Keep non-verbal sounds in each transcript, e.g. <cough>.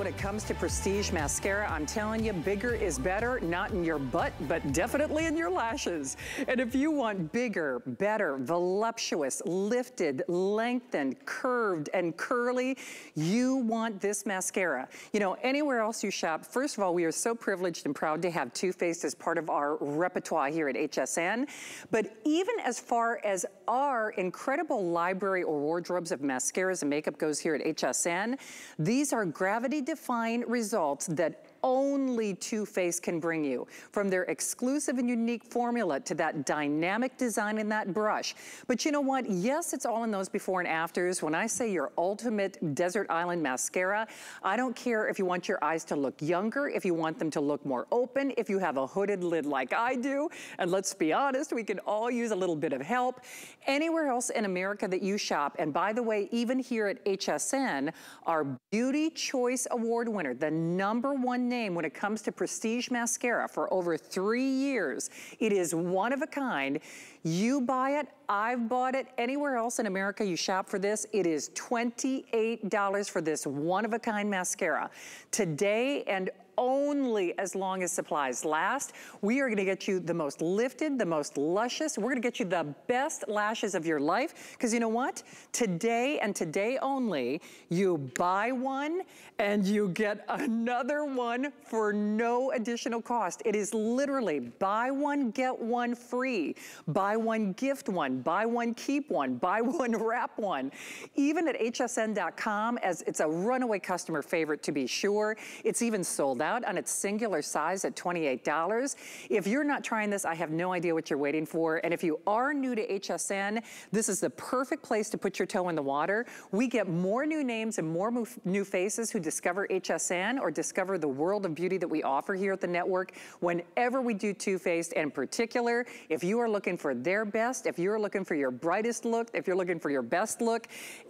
when it comes to prestige mascara. I'm telling you, bigger is better, not in your butt, but definitely in your lashes. And if you want bigger, better, voluptuous, lifted, lengthened, curved, and curly, you want this mascara. You know, anywhere else you shop, first of all, we are so privileged and proud to have Too Faced as part of our repertoire here at HSN. But even as far as our incredible library or wardrobes of mascaras and makeup goes here at HSN, these are gravity defying results that only Too Faced can bring you. From their exclusive and unique formula to that dynamic design in that brush. But you know what? Yes, it's all in those before and afters. When I say your ultimate desert island mascara, I don't care if you want your eyes to look younger, if you want them to look more open, if you have a hooded lid like I do. And let's be honest, we can all use a little bit of help. Anywhere else in America that you shop, and by the way, even here at HSN, our Beauty Choice Award winner, the number one name when it comes to prestige mascara for over three years. It is one of a kind. You buy it, I've bought it. Anywhere else in America you shop for this, it is $28 for this one-of-a-kind mascara. Today and only as long as supplies last. We are gonna get you the most lifted, the most luscious. We're gonna get you the best lashes of your life. Because you know what? Today and today only, you buy one and you get another one for no additional cost. It is literally buy one, get one free. Buy one, gift one. Buy one, keep one. <laughs> Buy one, wrap one. Even at hsn.com, as it's a runaway customer favorite to be sure, it's even sold out out on its singular size at $28. If you're not trying this, I have no idea what you're waiting for. And if you are new to HSN, this is the perfect place to put your toe in the water. We get more new names and more new faces who discover HSN or discover the world of beauty that we offer here at the network whenever we do Too Faced. And in particular, if you are looking for their best, if you're looking for your brightest look, if you're looking for your best look,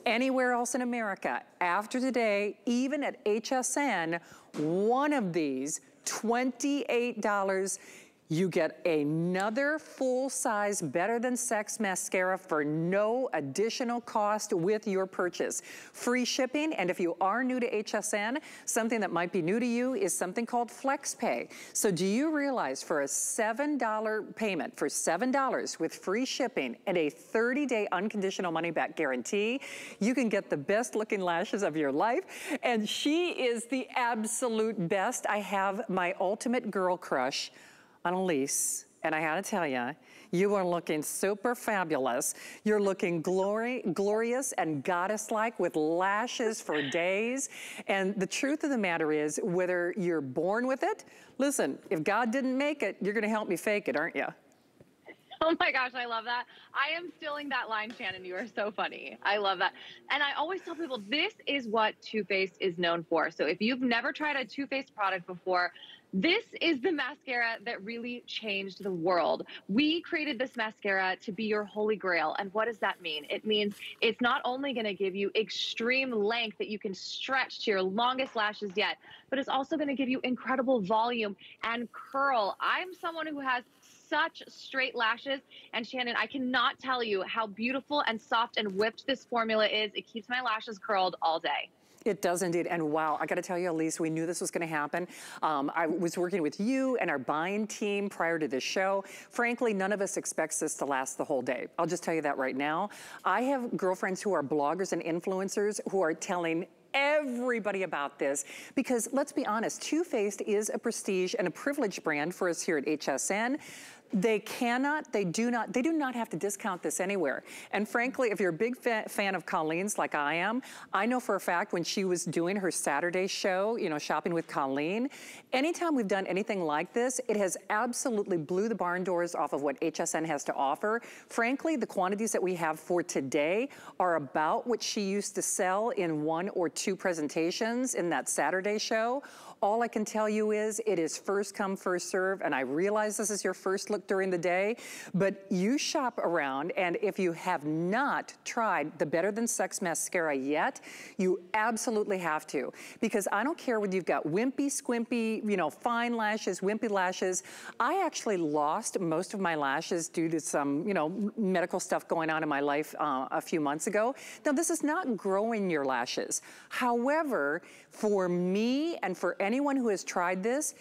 anywhere else in America, after today, even at HSN, one of these, $28 you get another full-size Better Than Sex mascara for no additional cost with your purchase. Free shipping, and if you are new to HSN, something that might be new to you is something called FlexPay. So do you realize for a $7 payment, for $7 with free shipping and a 30-day unconditional money-back guarantee, you can get the best looking lashes of your life. And she is the absolute best. I have my ultimate girl crush, Annalise, and I had to tell you, you are looking super fabulous. You're looking glory, glorious and goddess-like with lashes for days. And the truth of the matter is, whether you're born with it, listen, if God didn't make it, you're gonna help me fake it, aren't you? <laughs> Oh my gosh, I love that. I am stealing that line, Shannon. You are so funny. I love that. And I always tell people this is what Too Faced is known for. So if you've never tried a Too Faced product before, this is the mascara that really changed the world. We created this mascara to be your holy grail. And what does that mean? It means it's not only going to give you extreme length that you can stretch to your longest lashes yet, but it's also going to give you incredible volume and curl. I'm someone who has such straight lashes. And Shannon, I cannot tell you how beautiful and soft and whipped this formula is. It keeps my lashes curled all day. It does indeed. And wow, I gotta tell you, Elise, we knew this was gonna happen. Um, I was working with you and our buying team prior to this show. Frankly, none of us expects this to last the whole day. I'll just tell you that right now. I have girlfriends who are bloggers and influencers who are telling everybody about this because let's be honest, Too Faced is a prestige and a privileged brand for us here at HSN. They cannot, they do not, they do not have to discount this anywhere. And frankly, if you're a big fa fan of Colleen's like I am, I know for a fact when she was doing her Saturday show, you know, shopping with Colleen, anytime we've done anything like this, it has absolutely blew the barn doors off of what HSN has to offer. Frankly, the quantities that we have for today are about what she used to sell in one or two presentations in that Saturday show All I can tell you is it is first come, first serve, and I realize this is your first look during the day, but you shop around, and if you have not tried the Better Than Sex Mascara yet, you absolutely have to, because I don't care whether you've got wimpy, squimpy, you know, fine lashes, wimpy lashes. I actually lost most of my lashes due to some, you know, medical stuff going on in my life uh, a few months ago. Now, this is not growing your lashes. However, for me and for anyone who has tried this,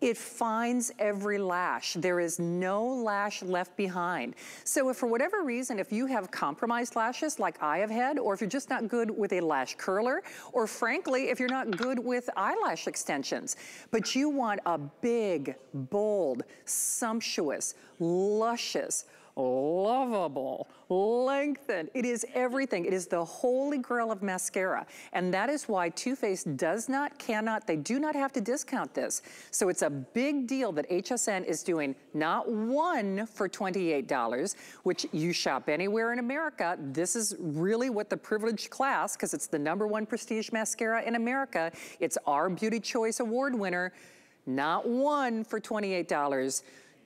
it finds every lash. There is no lash left behind. So if for whatever reason, if you have compromised lashes like I have had, or if you're just not good with a lash curler, or frankly, if you're not good with eyelash extensions, but you want a big, bold, sumptuous, luscious, lovable, lengthened. It is everything. It is the holy grail of mascara. And that is why Too Faced does not, cannot, they do not have to discount this. So it's a big deal that HSN is doing not one for $28, which you shop anywhere in America. This is really what the privileged class, because it's the number one prestige mascara in America. It's our Beauty Choice Award winner. Not one for $28,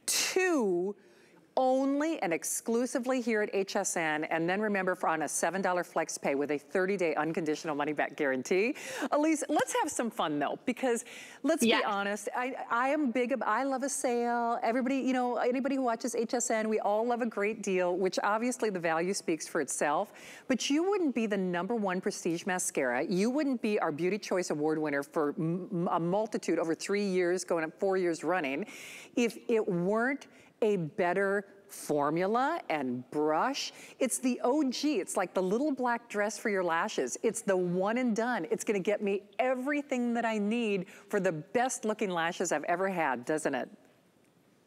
two only and exclusively here at HSN. And then remember for on a $7 flex pay with a 30-day unconditional money back guarantee. Elise, let's have some fun though, because let's yes. be honest, I, I am big, I love a sale. Everybody, you know, anybody who watches HSN, we all love a great deal, which obviously the value speaks for itself. But you wouldn't be the number one prestige mascara. You wouldn't be our Beauty Choice Award winner for a multitude over three years, going up four years running, if it weren't a better formula and brush. It's the OG. It's like the little black dress for your lashes. It's the one and done. It's gonna get me everything that I need for the best looking lashes I've ever had, doesn't it?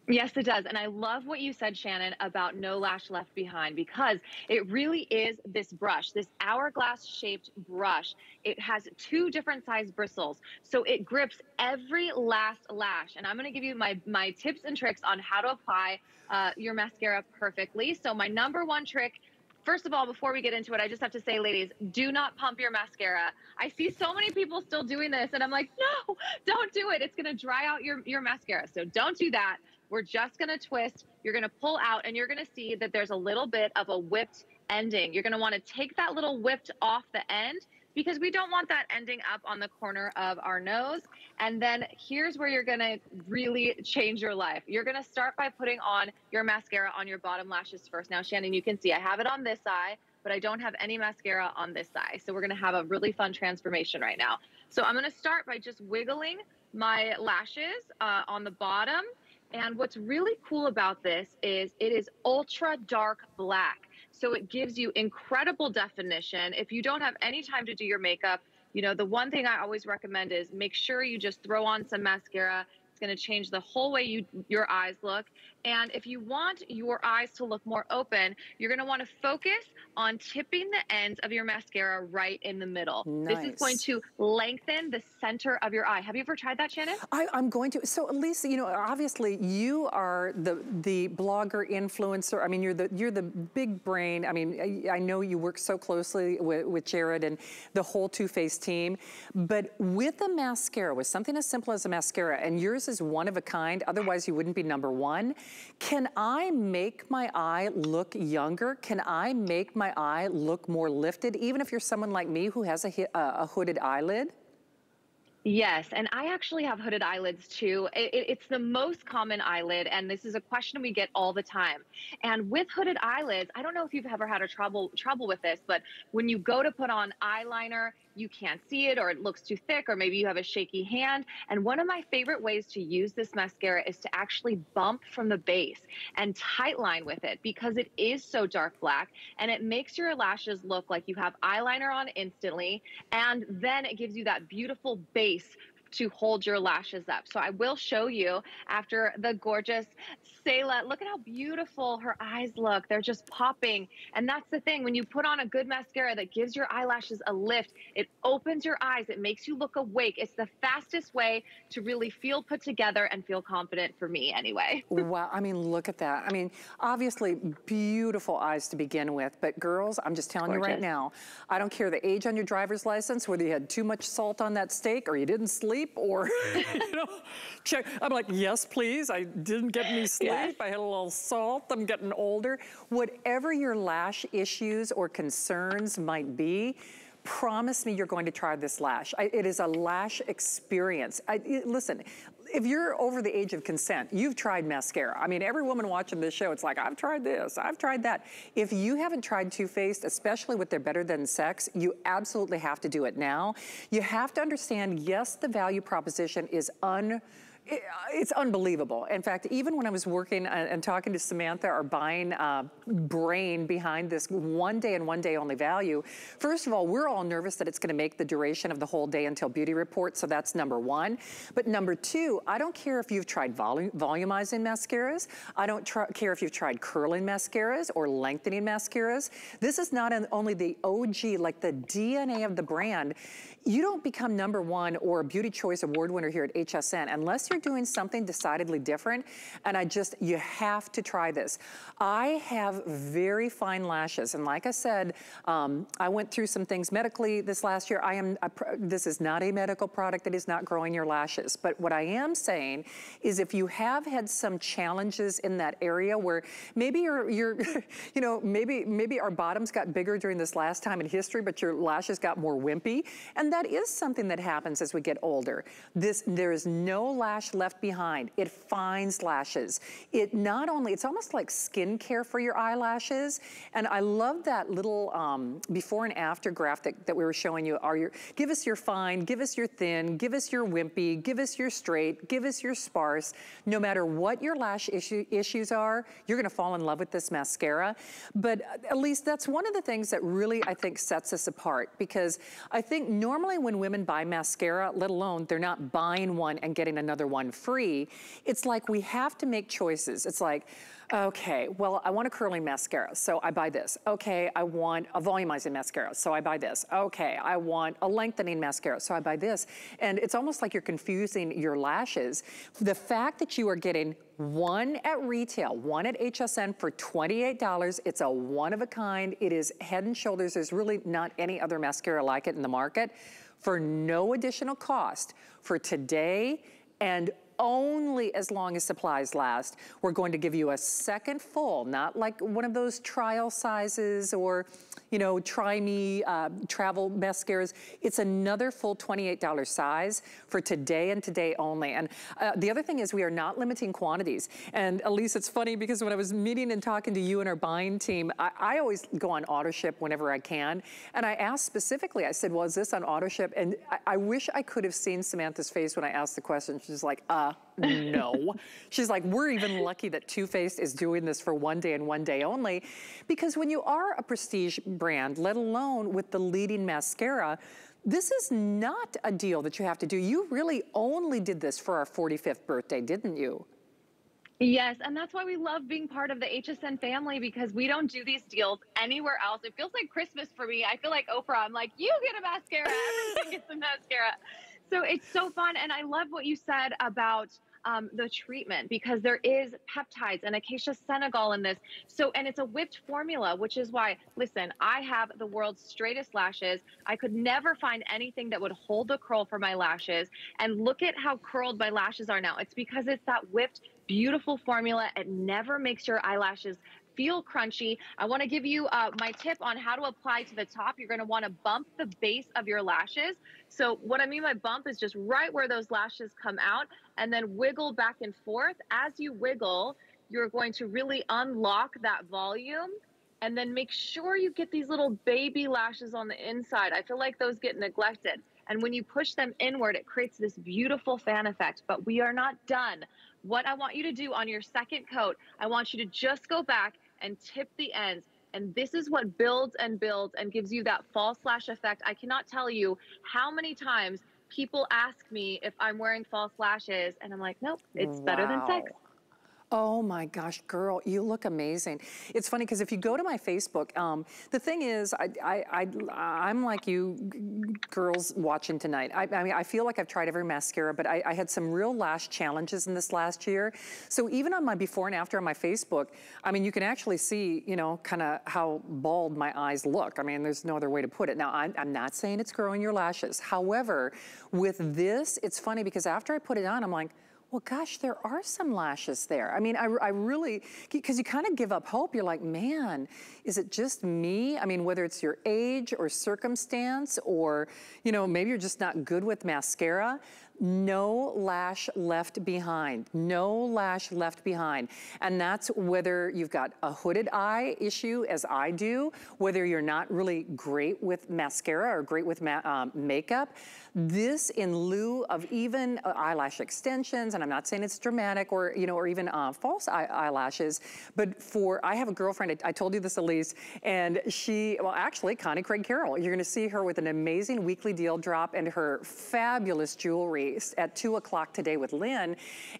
Yes, it does. And I love what you said, Shannon, about no lash left behind because it really is this brush, this hourglass shaped brush. It has two different size bristles. So it grips every last lash. And I'm going to give you my, my tips and tricks on how to apply uh, your mascara perfectly. So my number one trick First of all, before we get into it, I just have to say, ladies, do not pump your mascara. I see so many people still doing this, and I'm like, no, don't do it. It's going to dry out your, your mascara. So don't do that. We're just gonna twist, you're gonna pull out and you're gonna see that there's a little bit of a whipped ending. You're gonna wanna take that little whipped off the end because we don't want that ending up on the corner of our nose. And then here's where you're gonna really change your life. You're gonna start by putting on your mascara on your bottom lashes first. Now, Shannon, you can see I have it on this eye, but I don't have any mascara on this side. So we're gonna have a really fun transformation right now. So I'm gonna start by just wiggling my lashes uh, on the bottom and what's really cool about this is it is ultra dark black. So it gives you incredible definition. If you don't have any time to do your makeup, you know, the one thing I always recommend is make sure you just throw on some mascara going to change the whole way you your eyes look. And if you want your eyes to look more open, you're going to want to focus on tipping the ends of your mascara right in the middle. Nice. This is going to lengthen the center of your eye. Have you ever tried that, Shannon? I, am going to. So, Lisa, you know, obviously you are the the blogger influencer. I mean, you're the you're the big brain. I mean, I, I know you work so closely with, with Jared and the whole Too Faced team. But with a mascara, with something as simple as a mascara, and yours is is one of a kind, otherwise you wouldn't be number one. Can I make my eye look younger? Can I make my eye look more lifted, even if you're someone like me who has a, uh, a hooded eyelid? Yes, and I actually have hooded eyelids too. It, it's the most common eyelid, and this is a question we get all the time. And with hooded eyelids, I don't know if you've ever had a trouble trouble with this, but when you go to put on eyeliner, you can't see it or it looks too thick or maybe you have a shaky hand. And one of my favorite ways to use this mascara is to actually bump from the base and tight line with it because it is so dark black and it makes your lashes look like you have eyeliner on instantly. And then it gives you that beautiful base to hold your lashes up. So I will show you after the gorgeous Selah. Look at how beautiful her eyes look. They're just popping. And that's the thing. When you put on a good mascara that gives your eyelashes a lift, it opens your eyes. It makes you look awake. It's the fastest way to really feel put together and feel confident for me anyway. <laughs> wow. I mean, look at that. I mean, obviously beautiful eyes to begin with, but girls, I'm just telling Gorgeous. you right now, I don't care the age on your driver's license, whether you had too much salt on that steak or you didn't sleep sleep or, <laughs> you know, check. I'm like, yes, please. I didn't get any sleep. I had a little salt. I'm getting older. Whatever your lash issues or concerns might be, promise me you're going to try this lash. I, it is a lash experience. I, it, listen, if you're over the age of consent, you've tried mascara. I mean, every woman watching this show, it's like, I've tried this, I've tried that. If you haven't tried Too Faced, especially with their Better Than Sex, you absolutely have to do it now. You have to understand, yes, the value proposition is un it's unbelievable. In fact, even when I was working and talking to Samantha or buying uh, brain behind this one day and one day only value, first of all, we're all nervous that it's gonna make the duration of the whole day until beauty report, so that's number one. But number two, I don't care if you've tried volu volumizing mascaras. I don't care if you've tried curling mascaras or lengthening mascaras. This is not an, only the OG, like the DNA of the brand you don't become number one or a Beauty Choice Award winner here at HSN unless you're doing something decidedly different. And I just, you have to try this. I have very fine lashes. And like I said, um, I went through some things medically this last year. I am, a, this is not a medical product that is not growing your lashes. But what I am saying is if you have had some challenges in that area where maybe you're, you're <laughs> you know, maybe, maybe our bottoms got bigger during this last time in history, but your lashes got more wimpy. And that is something that happens as we get older. This, there is no lash left behind. It finds lashes. It not only, it's almost like skincare for your eyelashes. And I love that little um, before and after graphic that we were showing you. Are your, give us your fine, give us your thin, give us your wimpy, give us your straight, give us your sparse. No matter what your lash issue, issues are, you're gonna fall in love with this mascara. But at least that's one of the things that really, I think, sets us apart because I think normally when women buy mascara, let alone they're not buying one and getting another free, it's like we have to make choices. It's like, okay, well, I want a curling mascara, so I buy this. Okay, I want a volumizing mascara, so I buy this. Okay, I want a lengthening mascara, so I buy this. And it's almost like you're confusing your lashes. The fact that you are getting one at retail, one at HSN for $28. It's a one of a kind. It is head and shoulders. There's really not any other mascara like it in the market for no additional cost for today and only as long as supplies last. We're going to give you a second full, not like one of those trial sizes or, you know, try me uh, travel mascaras. It's another full $28 size for today and today only. And uh, the other thing is we are not limiting quantities. And Elise, it's funny because when I was meeting and talking to you and our buying team, I, I always go on auto ship whenever I can. And I asked specifically, I said, well, is this on auto ship? And I, I wish I could have seen Samantha's face when I asked the question. She's like, uh, no. She's like, we're even lucky that Too Faced is doing this for one day and one day only. Because when you are a prestige brand, let alone with the leading mascara, this is not a deal that you have to do. You really only did this for our 45th birthday, didn't you? Yes, and that's why we love being part of the HSN family because we don't do these deals anywhere else. It feels like Christmas for me. I feel like Oprah. I'm like, you get a mascara, everyone gets a mascara. So it's so fun. And I love what you said about um, the treatment because there is peptides and acacia senegal in this. So, and it's a whipped formula, which is why, listen, I have the world's straightest lashes. I could never find anything that would hold the curl for my lashes. And look at how curled my lashes are now. It's because it's that whipped beautiful formula. It never makes your eyelashes feel crunchy. I want to give you uh, my tip on how to apply to the top. You're going to want to bump the base of your lashes. So what I mean by bump is just right where those lashes come out and then wiggle back and forth. As you wiggle, you're going to really unlock that volume and then make sure you get these little baby lashes on the inside. I feel like those get neglected. And when you push them inward, it creates this beautiful fan effect, but we are not done. What I want you to do on your second coat, I want you to just go back and tip the ends. And this is what builds and builds and gives you that false lash effect. I cannot tell you how many times people ask me if I'm wearing false lashes, and I'm like, nope, it's wow. better than sex. Oh my gosh, girl, you look amazing. It's funny because if you go to my Facebook, um, the thing is, I, I, I, am like you girls watching tonight. I, I, mean, I feel like I've tried every mascara, but I, I had some real lash challenges in this last year. So even on my before and after on my Facebook, I mean, you can actually see, you know, kind of how bald my eyes look. I mean, there's no other way to put it. Now, I'm, I'm not saying it's growing your lashes. However, with this, it's funny because after I put it on, I'm like, well, gosh, there are some lashes there. I mean, I, I really, because you kind of give up hope. You're like, man, is it just me? I mean, whether it's your age or circumstance or, you know, maybe you're just not good with mascara no lash left behind, no lash left behind. And that's whether you've got a hooded eye issue as I do, whether you're not really great with mascara or great with ma um, makeup. This in lieu of even uh, eyelash extensions, and I'm not saying it's dramatic or, you know, or even uh, false eye eyelashes, but for, I have a girlfriend, I, I told you this, Elise, and she, well, actually, Connie Craig Carroll, you're gonna see her with an amazing weekly deal drop and her fabulous jewelry at two o'clock today with Lynn.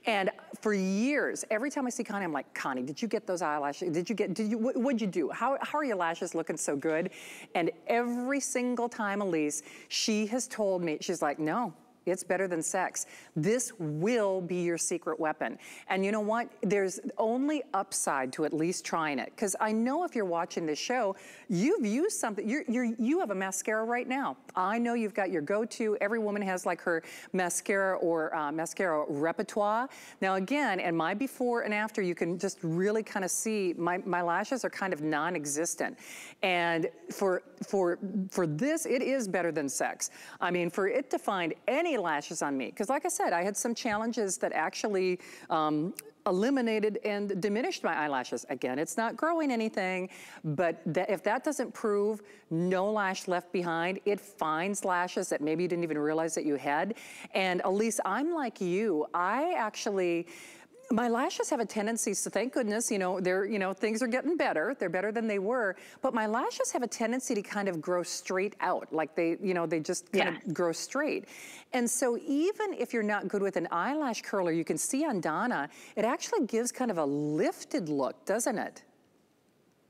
And for years, every time I see Connie, I'm like, Connie, did you get those eyelashes? Did you get, did you, what, what'd you do? How, how are your lashes looking so good? And every single time, Elise, she has told me, she's like, no, it's better than sex. This will be your secret weapon. And you know what? There's only upside to at least trying it. Because I know if you're watching this show, you've used something. You're, you're, you have a mascara right now. I know you've got your go-to. Every woman has like her mascara or uh, mascara repertoire. Now again, in my before and after, you can just really kind of see my, my lashes are kind of non-existent. And for, for, for this, it is better than sex. I mean, for it to find any lashes on me. Because like I said, I had some challenges that actually um, eliminated and diminished my eyelashes. Again, it's not growing anything, but that, if that doesn't prove no lash left behind, it finds lashes that maybe you didn't even realize that you had. And Elise, I'm like you. I actually, my lashes have a tendency, so thank goodness, you know, they're, you know, things are getting better. They're better than they were. But my lashes have a tendency to kind of grow straight out. Like they, you know, they just kind yes. of grow straight. And so even if you're not good with an eyelash curler, you can see on Donna, it actually gives kind of a lifted look, doesn't it?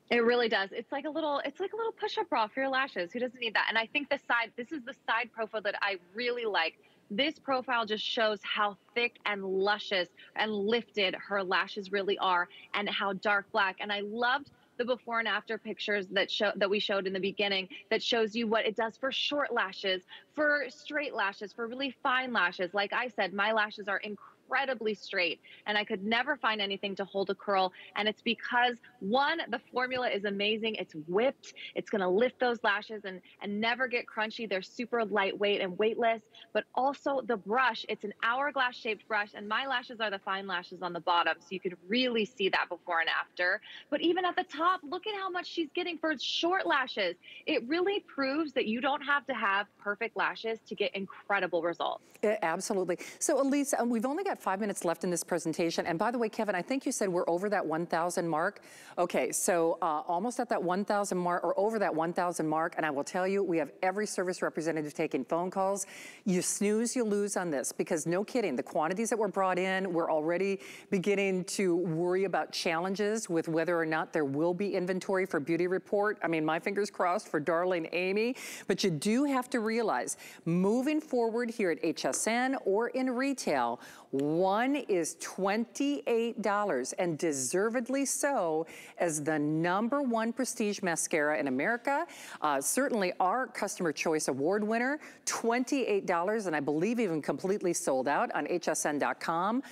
It really does. It's like a little, it's like a little push-up bra for your lashes. Who doesn't need that? And I think the side, this is the side profile that I really like this profile just shows how thick and luscious and lifted her lashes really are and how dark black. And I loved the before and after pictures that show that we showed in the beginning that shows you what it does for short lashes, for straight lashes, for really fine lashes. Like I said, my lashes are incredible incredibly straight and I could never find anything to hold a curl. And it's because one, the formula is amazing. It's whipped. It's going to lift those lashes and, and never get crunchy. They're super lightweight and weightless, but also the brush, it's an hourglass shaped brush and my lashes are the fine lashes on the bottom. So you can really see that before and after. But even at the top, look at how much she's getting for short lashes. It really proves that you don't have to have perfect lashes to get incredible results. Yeah, absolutely. So Elise, um, we've only got five minutes left in this presentation. And by the way, Kevin, I think you said we're over that 1,000 mark. Okay, so uh, almost at that 1,000 mark or over that 1,000 mark. And I will tell you, we have every service representative taking phone calls. You snooze, you lose on this because no kidding, the quantities that were brought in, we're already beginning to worry about challenges with whether or not there will be inventory for Beauty Report. I mean, my fingers crossed for darling Amy, but you do have to realize moving forward here at HSN or in retail, one is $28 and deservedly so as the number one prestige mascara in America. Uh, certainly our customer choice award winner, $28 and I believe even completely sold out on hsn.com.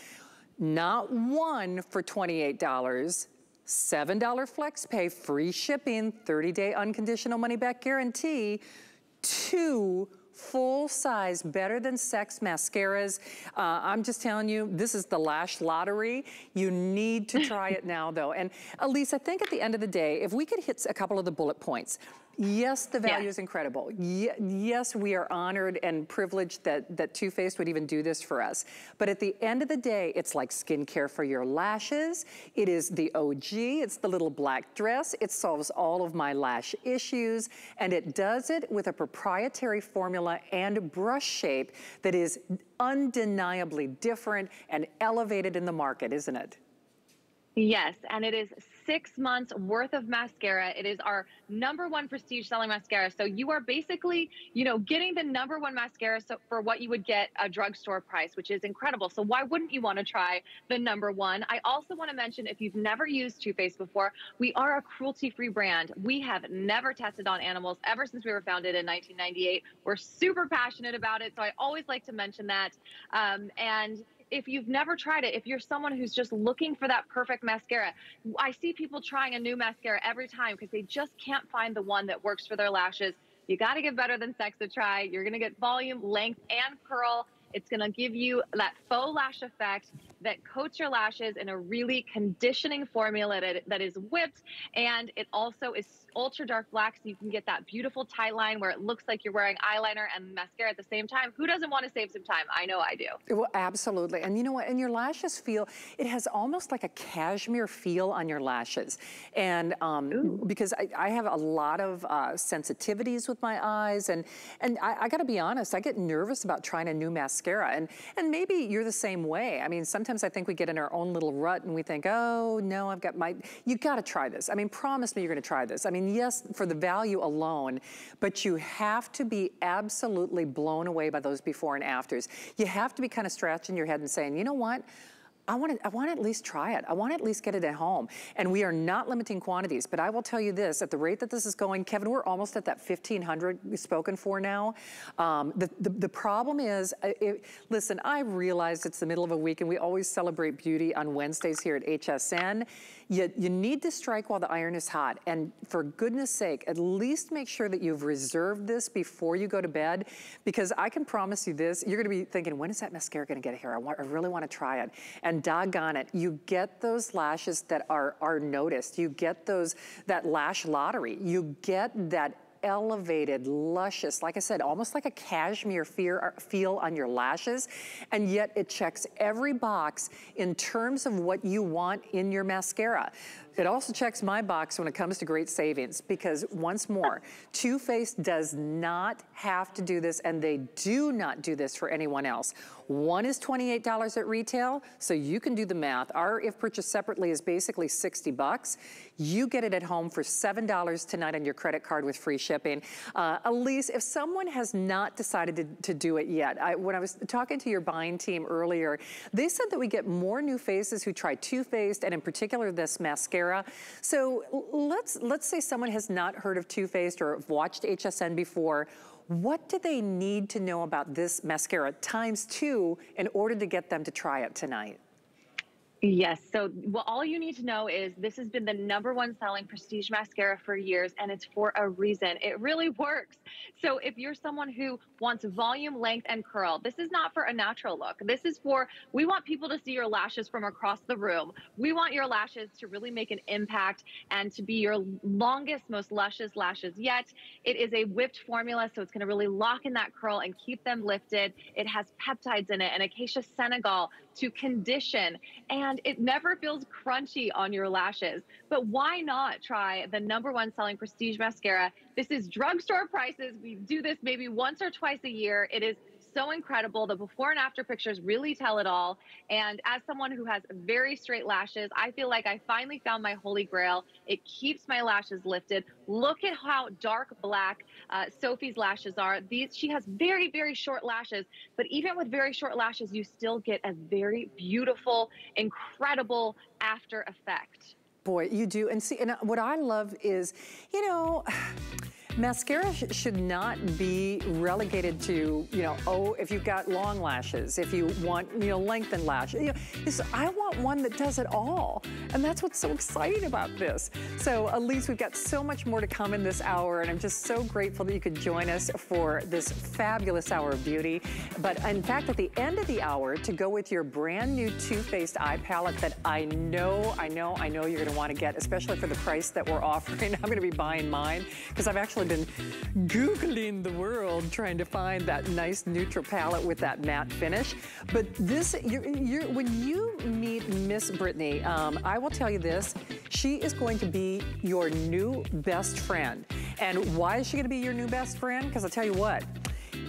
Not one for $28. $7 flex pay, free shipping, 30-day unconditional money-back guarantee, two full size, better than sex mascaras. Uh, I'm just telling you, this is the lash lottery. You need to try it <laughs> now though. And Elise, I think at the end of the day, if we could hit a couple of the bullet points, Yes, the value is incredible. Ye yes, we are honored and privileged that, that Too Faced would even do this for us. But at the end of the day, it's like skincare for your lashes. It is the OG. It's the little black dress. It solves all of my lash issues. And it does it with a proprietary formula and brush shape that is undeniably different and elevated in the market, isn't it? Yes, and it is six months worth of mascara. It is our number one prestige selling mascara. So you are basically, you know, getting the number one mascara so for what you would get a drugstore price, which is incredible. So why wouldn't you want to try the number one? I also want to mention if you've never used Too Faced before, we are a cruelty-free brand. We have never tested on animals ever since we were founded in 1998. We're super passionate about it. So I always like to mention that. Um, and if you've never tried it, if you're someone who's just looking for that perfect mascara, I see people trying a new mascara every time because they just can't find the one that works for their lashes. You got to give Better Than Sex a try. You're going to get volume, length, and curl. It's going to give you that faux lash effect that coats your lashes in a really conditioning formula that, that is whipped. And it also is ultra dark black so you can get that beautiful tight line where it looks like you're wearing eyeliner and mascara at the same time. Who doesn't want to save some time? I know I do. Well, absolutely. And you know what? And your lashes feel, it has almost like a cashmere feel on your lashes. And um, because I, I, have a lot of uh, sensitivities with my eyes and, and I, I gotta be honest, I get nervous about trying a new mascara. And, and maybe you're the same way. I mean, sometimes I think we get in our own little rut and we think, oh no, I've got my, you gotta try this. I mean, promise me you're gonna try this. I mean, yes, for the value alone, but you have to be absolutely blown away by those before and afters. You have to be kind of scratching your head and saying, you know what? I want to I want to at least try it. I want to at least get it at home. And we are not limiting quantities, but I will tell you this, at the rate that this is going, Kevin, we're almost at that 1,500 spoken for now. Um, the, the, the, problem is, uh, it, listen, I realize it's the middle of a week and we always celebrate beauty on Wednesdays here at HSN. You, you need to strike while the iron is hot. And for goodness sake, at least make sure that you've reserved this before you go to bed, because I can promise you this, you're gonna be thinking, when is that mascara gonna get here? I, want, I really wanna try it. And doggone it, you get those lashes that are, are noticed. You get those, that lash lottery. You get that elevated, luscious, like I said, almost like a cashmere fear, uh, feel on your lashes. And yet it checks every box in terms of what you want in your mascara. It also checks my box when it comes to great savings because once more, Too Faced does not have to do this and they do not do this for anyone else. One is $28 at retail, so you can do the math. Our if purchased separately is basically 60 bucks. You get it at home for $7 tonight on your credit card with free shipping. Uh, Elise, if someone has not decided to, to do it yet, I, when I was talking to your buying team earlier, they said that we get more new faces who try Too Faced and in particular this mascara. So let's, let's say someone has not heard of Too Faced or watched HSN before. What do they need to know about this mascara times two in order to get them to try it tonight? Yes. So, well, all you need to know is this has been the number one selling prestige mascara for years, and it's for a reason. It really <laughs> works. So, if you're someone who wants volume, length, and curl, this is not for a natural look. This is for, we want people to see your lashes from across the room. We want your lashes to really make an impact and to be your longest, most luscious lashes yet. It is a whipped formula, so it's going to really lock in that curl and keep them lifted. It has peptides in it and acacia senegal to condition. And it never feels crunchy on your lashes. But why not try the number one selling prestige mascara? This is drugstore prices. We do this maybe once or twice a year. It is so incredible. The before and after pictures really tell it all. And as someone who has very straight lashes, I feel like I finally found my holy grail. It keeps my lashes lifted. Look at how dark black uh, Sophie's lashes are. These She has very, very short lashes, but even with very short lashes, you still get a very beautiful, incredible after effect. Boy, you do. And see, and what I love is, you know, Mascara sh should not be relegated to, you know, oh, if you've got long lashes, if you want, you know, lengthened lashes. You know, I want one that does it all. And that's what's so exciting about this. So, Elise, we've got so much more to come in this hour, and I'm just so grateful that you could join us for this fabulous hour of beauty. But in fact, at the end of the hour, to go with your brand new Too Faced eye palette that I know, I know, I know you're gonna wanna get, especially for the price that we're <laughs> offering. I'm gonna be buying mine, because I've actually been Googling the world trying to find that nice neutral palette with that matte finish. But this, you're, you're, when you meet Miss Brittany, um, I will tell you this, she is going to be your new best friend. And why is she gonna be your new best friend? Because I'll tell you what,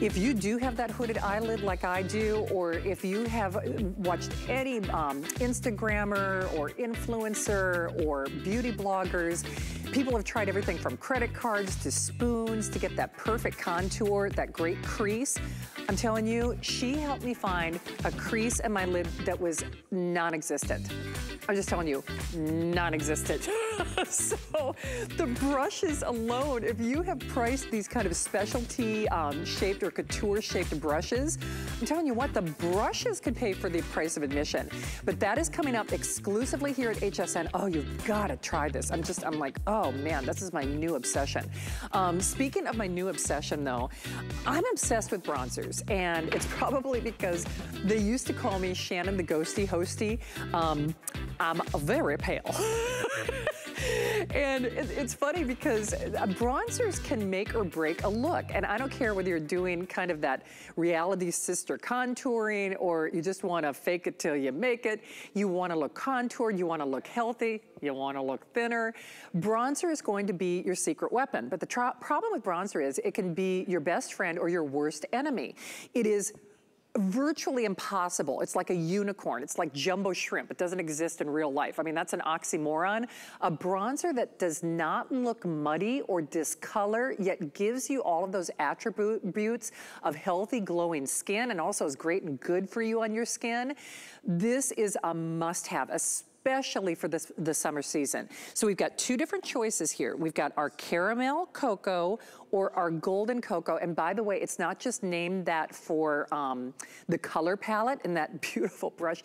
If you do have that hooded eyelid like I do, or if you have watched any um, Instagrammer or influencer or beauty bloggers, people have tried everything from credit cards to spoons to get that perfect contour, that great crease. I'm telling you, she helped me find a crease in my lid that was non-existent. I'm just telling you, non-existent. <gasps> <laughs> <laughs> so the brushes alone, if you have priced these kind of specialty um, shaped or couture shaped brushes, I'm telling you what, the brushes could pay for the price of admission. But that is coming up exclusively here at HSN. Oh, you've gotta try this. I'm just, I'm like, oh man, this is my new obsession. Um, speaking of my new obsession though, I'm obsessed with bronzers and it's <laughs> probably because they used to call me Shannon the Ghosty Hosty. Um, I'm very pale. <laughs> and it's funny because uh, bronzers can make or break a look. And I don't care whether you're doing kind of that reality sister contouring or you just want to fake it till you make it. You want to look contoured. You want to look healthy. You want to look thinner. Bronzer is going to be your secret weapon. But the problem with bronzer is it can be your best friend or your worst enemy. It is virtually impossible. It's like a unicorn. It's like jumbo shrimp. It doesn't exist in real life. I mean, that's an oxymoron. A bronzer that does not look muddy or discolor, yet gives you all of those attributes of healthy, glowing skin and also is great and good for you on your skin. This is a must-have, especially especially for this, the summer season. So we've got two different choices here. We've got our caramel cocoa or our golden cocoa. And by the way, it's not just named that for um, the color palette and that <laughs> beautiful brush.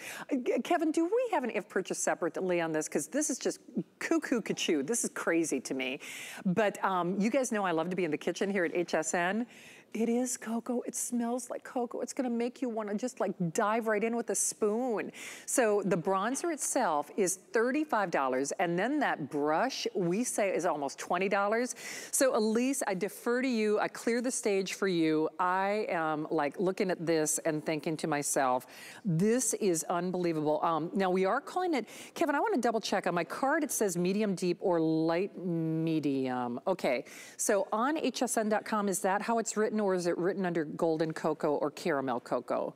Kevin, do we have an if purchase separately on this? Because this is just cuckoo cuckoo. This is crazy to me. But um, you guys know I love to be in the kitchen here at HSN. It is cocoa. It smells like cocoa. It's gonna make you wanna just like dive right in with a spoon. So the bronzer itself is $35 and then that brush we say is almost $20. So Elise, I defer to you. I clear the stage for you. I am like looking at this and thinking to myself, this is unbelievable. Um, now we are calling it, Kevin, I wanna double check. On my card it says medium deep or light medium. Okay, so on hsn.com, is that how it's written? Written or is it written under golden cocoa or caramel cocoa?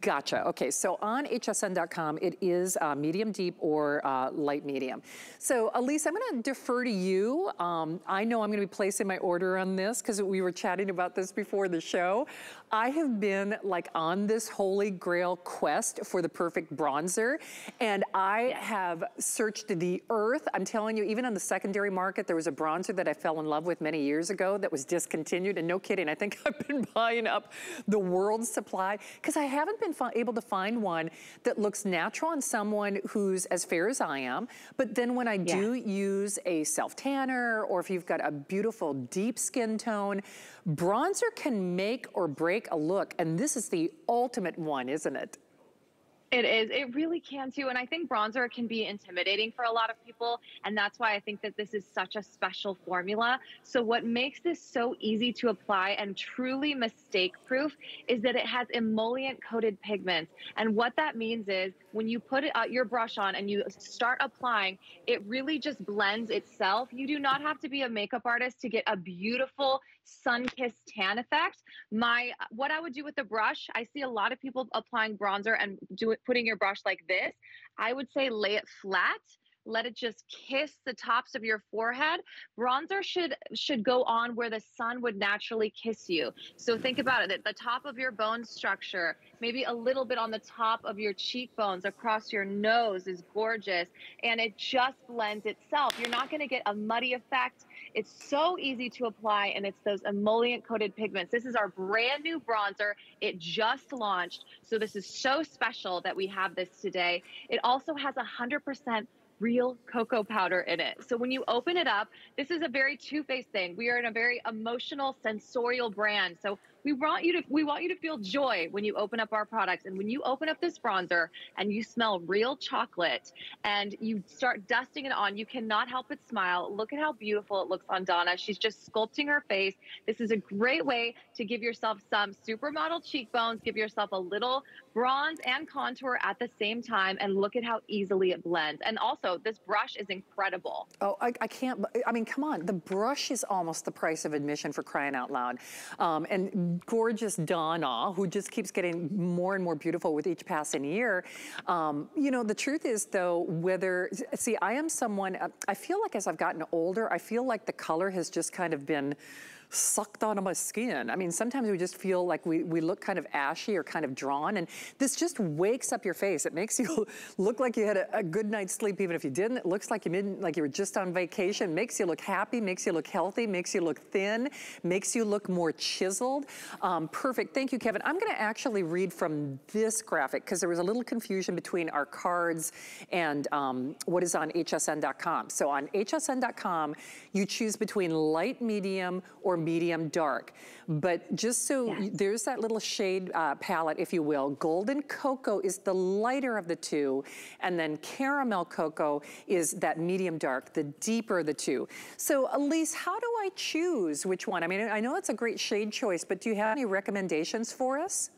Gotcha. Okay, so on hsn.com, it is uh, medium deep or uh, light medium. So Elise, I'm gonna defer to you. Um, I know I'm gonna be placing my order on this because we were chatting about this before the show. I have been like on this holy grail quest for the perfect bronzer and I have searched the earth. I'm telling you, even on the secondary market, there was a bronzer that I fell in love with many years ago that was discontinued and no kidding, I think <laughs> I've been buying up the world's supply because I haven't been able to find one that looks natural on someone who's as fair as I am. But then when I yeah. do use a self tanner or if you've got a beautiful deep skin tone, bronzer can make or break a look. And this is the ultimate one, isn't it? It is. It really can too. And I think bronzer can be intimidating for a lot of people. And that's why I think that this is such a special formula. So what makes this so easy to apply and truly mistake proof is that it has emollient coated pigments. And what that means is when you put it, uh, your brush on and you start applying, it really just blends itself. You do not have to be a makeup artist to get a beautiful sun-kissed tan effect. My What I would do with the brush, I see a lot of people applying bronzer and do it, putting your brush like this. I would say lay it flat let it just kiss the tops of your forehead bronzer should should go on where the sun would naturally kiss you so think about it the top of your bone structure maybe a little bit on the top of your cheekbones across your nose is gorgeous and it just blends itself you're not going to get a muddy effect it's so easy to apply and it's those emollient coated pigments. This is our brand new bronzer. It just launched. So this is so special that we have this today. It also has 100% real cocoa powder in it. So when you open it up, this is a very Too Faced thing. We are in a very emotional, sensorial brand. So we want you to we want you to feel joy when you open up our products. And when you open up this bronzer and you smell real chocolate and you start dusting it on, you cannot help but smile. Look at how beautiful it looks on Donna. She's just sculpting her face. This is a great way to give yourself some supermodel cheekbones, give yourself a little bronze and contour at the same time and look at how easily it blends. And also this brush is incredible. Oh, I, I can't, I mean, come on. The brush is almost the price of admission for crying out loud. Um, and gorgeous Donna, who just keeps getting more and more beautiful with each passing year. Um, you know, the truth is though, whether, see, I am someone, uh, I feel like as I've gotten older, I feel like the color has just kind of been sucked onto my skin. I mean, sometimes we just feel like we, we look kind of ashy or kind of drawn, and this just wakes up your face. It makes <laughs> you look like you had a, a good night's sleep, even if you didn't. It looks like you didn't, like you were just on vacation. Makes you look happy, makes you look healthy, makes you look thin, makes you look more chiseled. Um, perfect. Thank you, Kevin. I'm going to actually read from this graphic because there was a little confusion between our cards and um, what is on hsn.com. So on hsn.com, you choose between light, medium, or medium dark. But just so there's that little shade uh, palette, if you will. Golden cocoa is the lighter of the two, and then caramel cocoa is that medium dark, the deeper of the two. So Elise, how do I choose which one? I mean, I know it's a great shade choice, but do you have any recommendations for us?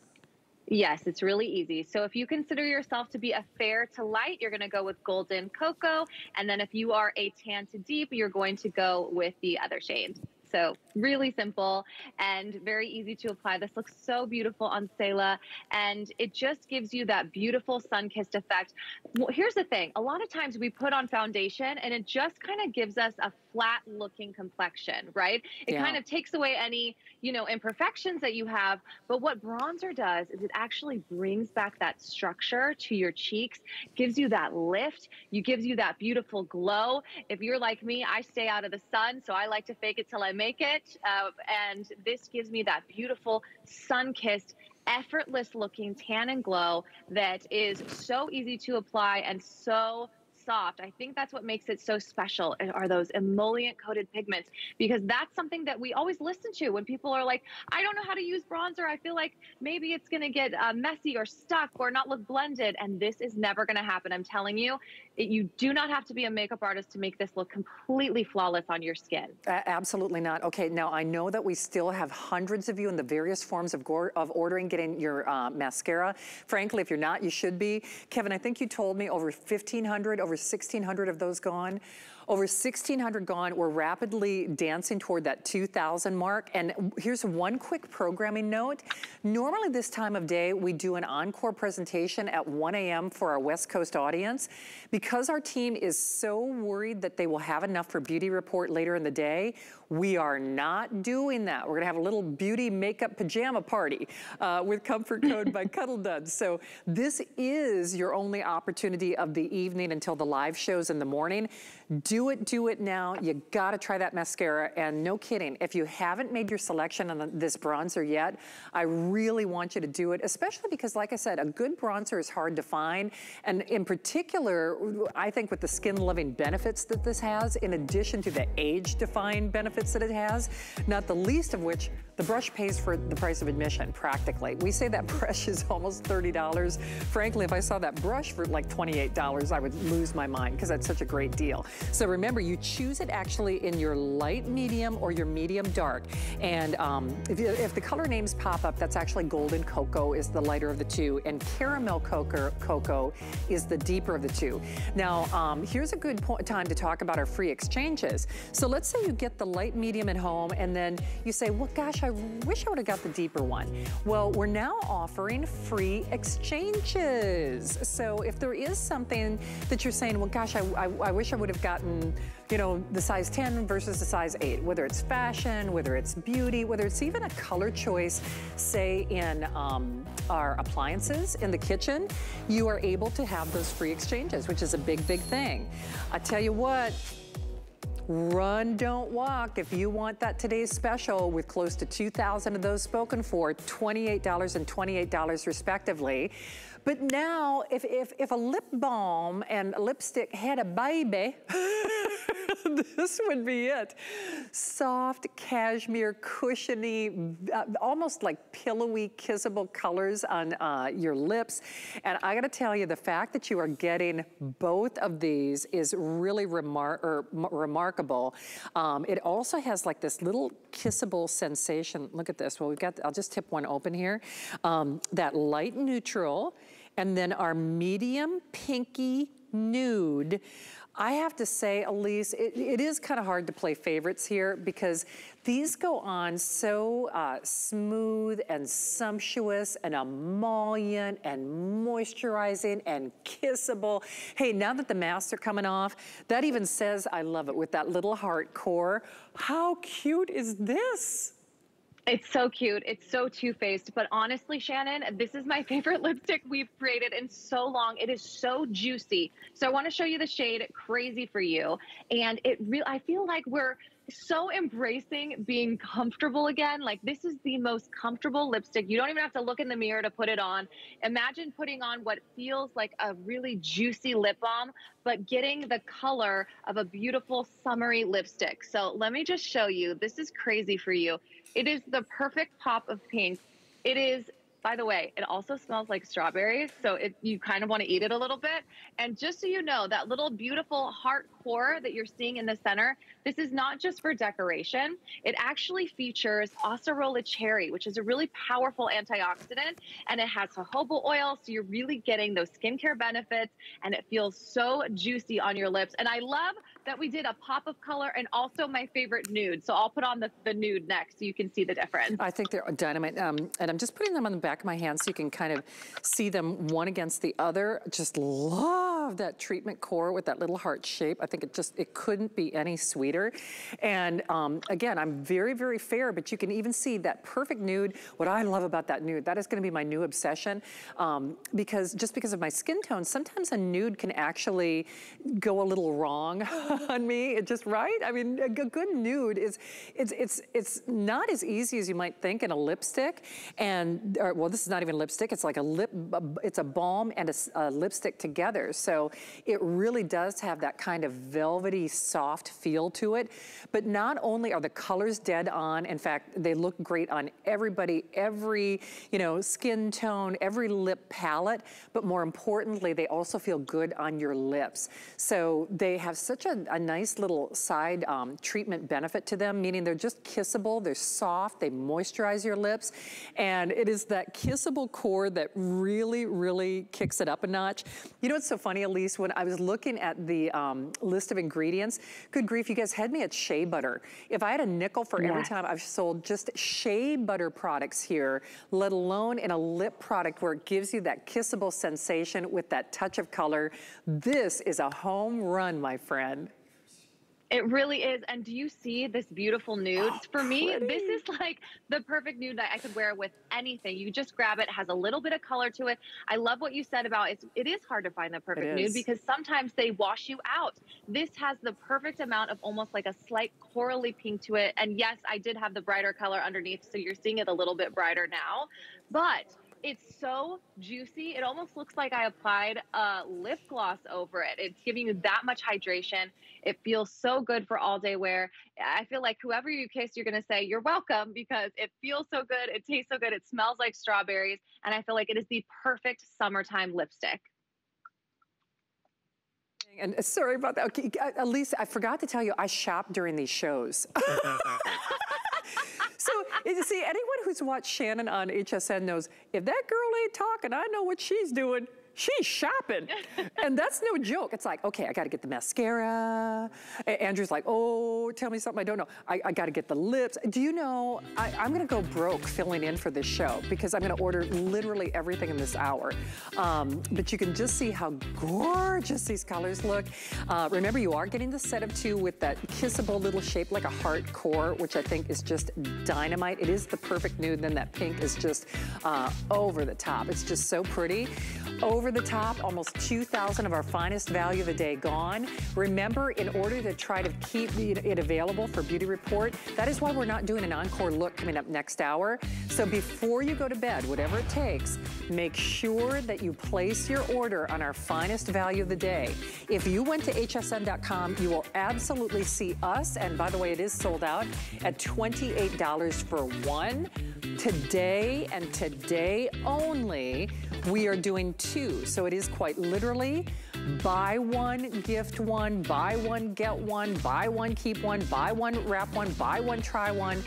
Yes, it's really easy. So if you consider yourself to be a fair to light, you're going to go with golden cocoa. And then if you are a tan to deep, you're going to go with the other shade. So really simple and very easy to apply. This looks so beautiful on Selah and it just gives you that beautiful sun-kissed effect. Well, here's the thing. A lot of times we put on foundation and it just kind of gives us a flat looking complexion, right? It yeah. kind of takes away any, you know, imperfections that you have. But what bronzer does is it actually brings back that structure to your cheeks, gives you that lift, you gives you that beautiful glow. If you're like me, I stay out of the sun, so I like to fake it till I make it. Uh, and this gives me that beautiful sun-kissed effortless looking tan and glow that is so easy to apply and so soft. I think that's what makes it so special are those emollient coated pigments because that's something that we always listen to when people are like, I don't know how to use bronzer. I feel like maybe it's going to get uh, messy or stuck or not look blended. And this is never going to happen. I'm telling you, it, you do not have to be a makeup artist to make this look completely flawless on your skin. Uh, absolutely not. Okay, now I know that we still have hundreds of you in the various forms of, of ordering, getting your uh, mascara. Frankly, if you're not, you should be. Kevin, I think you told me over 1,500, over 1,600 of those gone. Over 1,600 gone. We're rapidly dancing toward that 2,000 mark. And here's one quick programming note. Normally this time of day, we do an encore presentation at 1 a.m. for our West Coast audience. Because our team is so worried that they will have enough for Beauty Report later in the day, we are not doing that. We're gonna have a little beauty makeup pajama party uh, with Comfort Code by <laughs> Cuddl Duds. So this is your only opportunity of the evening until the live shows in the morning. Do it, do it now. You gotta try that mascara. And no kidding, if you haven't made your selection on this bronzer yet, I really want you to do it, especially because like I said, a good bronzer is hard to find. And in particular, I think with the skin loving benefits that this has, in addition to the age defying benefits that it has, not the least of which the brush pays for the price of admission, practically. We say that <laughs> brush is almost $30. Frankly, if I saw that brush for like $28, I would lose my mind because that's such a great deal. So remember, you choose it actually in your light medium or your medium dark. And um, if, you, if, the color names pop up, that's actually golden cocoa is the lighter of the two, and caramel cocoa, cocoa is the deeper of the two. Now, um, here's a good time to talk about our free exchanges. So let's say you get the light medium at home, and then you say, well, gosh, I wish I would have got the deeper one. Well, we're now offering free exchanges. So if there is something that you're saying, well, gosh, I, I, I wish I would have gotten, you know, the size 10 versus the size 8, whether it's fashion, whether it's beauty, whether it's even a color choice, say in um, our appliances in the kitchen, you are able to have those free exchanges, which is a big, big thing. I tell you what, Run, don't walk. If you want that today's special with close to 2,000 of those spoken for, $28 and $28 respectively. But now, if, if, if a lip balm and a lipstick had a baby, <laughs> this would be it. Soft cashmere, cushiony, uh, almost like pillowy, kissable colors on uh, your lips. And I gotta tell you, the fact that you are getting both of these is really remar er, remarkable. Um, it also has like this little kissable sensation. Look at this. Well, we've got, I'll just tip one open here. Um, that light neutral, and then our medium pinky nude. I have to say, Elise, it, it is kind of hard to play favorites here because these go on so uh, smooth and sumptuous and emollient and moisturizing and kissable. Hey, now that the masks are coming off, that even says I love it with that little heart core. How cute is this? It's so cute. It's so Too Faced. But honestly, Shannon, this is my <laughs> favorite lipstick we've created in so long. It is so juicy. So I want to show you the shade Crazy for You. And it really, I feel like we're so embracing being comfortable again. Like this is the most comfortable lipstick. You don't even have to look in the mirror to put it on. Imagine putting on what feels like a really juicy lip balm, but getting the color of a beautiful summery lipstick. So let me just show you. This is crazy for you. It is the perfect pop of pink. It is by the way, it also smells like strawberries, so it, you kind of want to eat it a little bit. And just so you know, that little beautiful heart that you're seeing in the center, this is not just for decoration. It actually features acerola cherry, which is a really powerful antioxidant, and it has jojoba oil, so you're really getting those skincare benefits, and it feels so juicy on your lips. And I love that we did a pop of color and also my favorite nude. So I'll put on the, the nude next so you can see the difference. I think they're dynamite. Um, and I'm just putting them on the back of my hand so you can kind of see them one against the other. Just love that treatment core with that little heart shape. I think it just, it couldn't be any sweeter. And um, again, I'm very, very fair, but you can even see that perfect nude. What I love about that nude, that is gonna be my new obsession. Um, because just because of my skin tone, sometimes a nude can actually go a little wrong. <laughs> on me. It just, right? I mean, a good nude is, it's, it's, it's not as easy as you might think in a lipstick. And, or, well, this is not even lipstick. It's like a lip, it's a balm and a, a lipstick together. So it really does have that kind of velvety, soft feel to it. But not only are the colors dead on, in fact, they look great on everybody, every, you know, skin tone, every lip palette, but more importantly, they also feel good on your lips. So they have such a a nice little side um, treatment benefit to them, meaning they're just kissable, they're soft, they moisturize your lips, and it is that kissable core that really, really kicks it up a notch. You know what's so funny, Elise, when I was looking at the um, list of ingredients, good grief, you guys had me at shea butter. If I had a nickel for every time I've sold just shea butter products here, let alone in a lip product where it gives you that kissable sensation with that touch of color, this is a home run, my friend. It really is. And do you see this beautiful nude? Oh, For me, pretty. this is like the perfect nude that I could wear with anything. You just grab it, has a little bit of color to it. I love what you said about it's, it is hard to find the perfect nude because sometimes they wash you out. This has the perfect amount of almost like a slight corally pink to it. And yes, I did have the brighter color underneath, so you're seeing it a little bit brighter now. But it's so juicy. It almost looks like I applied a lip gloss over it. It's giving you that much hydration. It feels so good for all day wear. I feel like whoever you kiss, you're going to say, you're welcome because it feels so good. It tastes so good. It smells like strawberries. And I feel like it is the perfect summertime lipstick. And uh, sorry about that. Okay, uh, Elise, I forgot to tell you, I shop during these shows. <laughs> <laughs> you see, anyone who's watched Shannon on HSN knows if that girl ain't talking, I know what she's doing she's shopping. and that's no joke. It's like, okay, I gotta get the mascara. Andrew's like, oh, tell me something I don't know. I, I gotta get the lips. Do you know, I, am gonna go broke filling in for this show because I'm gonna order literally everything in this hour. Um, but you can just see how gorgeous these colors look. Uh, remember, you are getting the set of two with that kissable little shape like a heart core, which I think is just dynamite. It is the perfect nude. Then that pink is just uh, over the top. It's just so pretty. Over over the top, almost 2,000 of our finest value of the day gone. Remember, in order to try to keep it available for Beauty Report, that is why we're not doing an encore look coming up next hour. So before you go to bed, whatever it takes, make sure that you place your order on our finest value of the day. If you went to hsn.com, you will absolutely see us, and by the way, it is sold out, at $28 for one. Today and today only, we are doing two. So it is quite literally buy one, gift one, buy one, get one, buy one, keep one, buy one, wrap one, buy one, try one.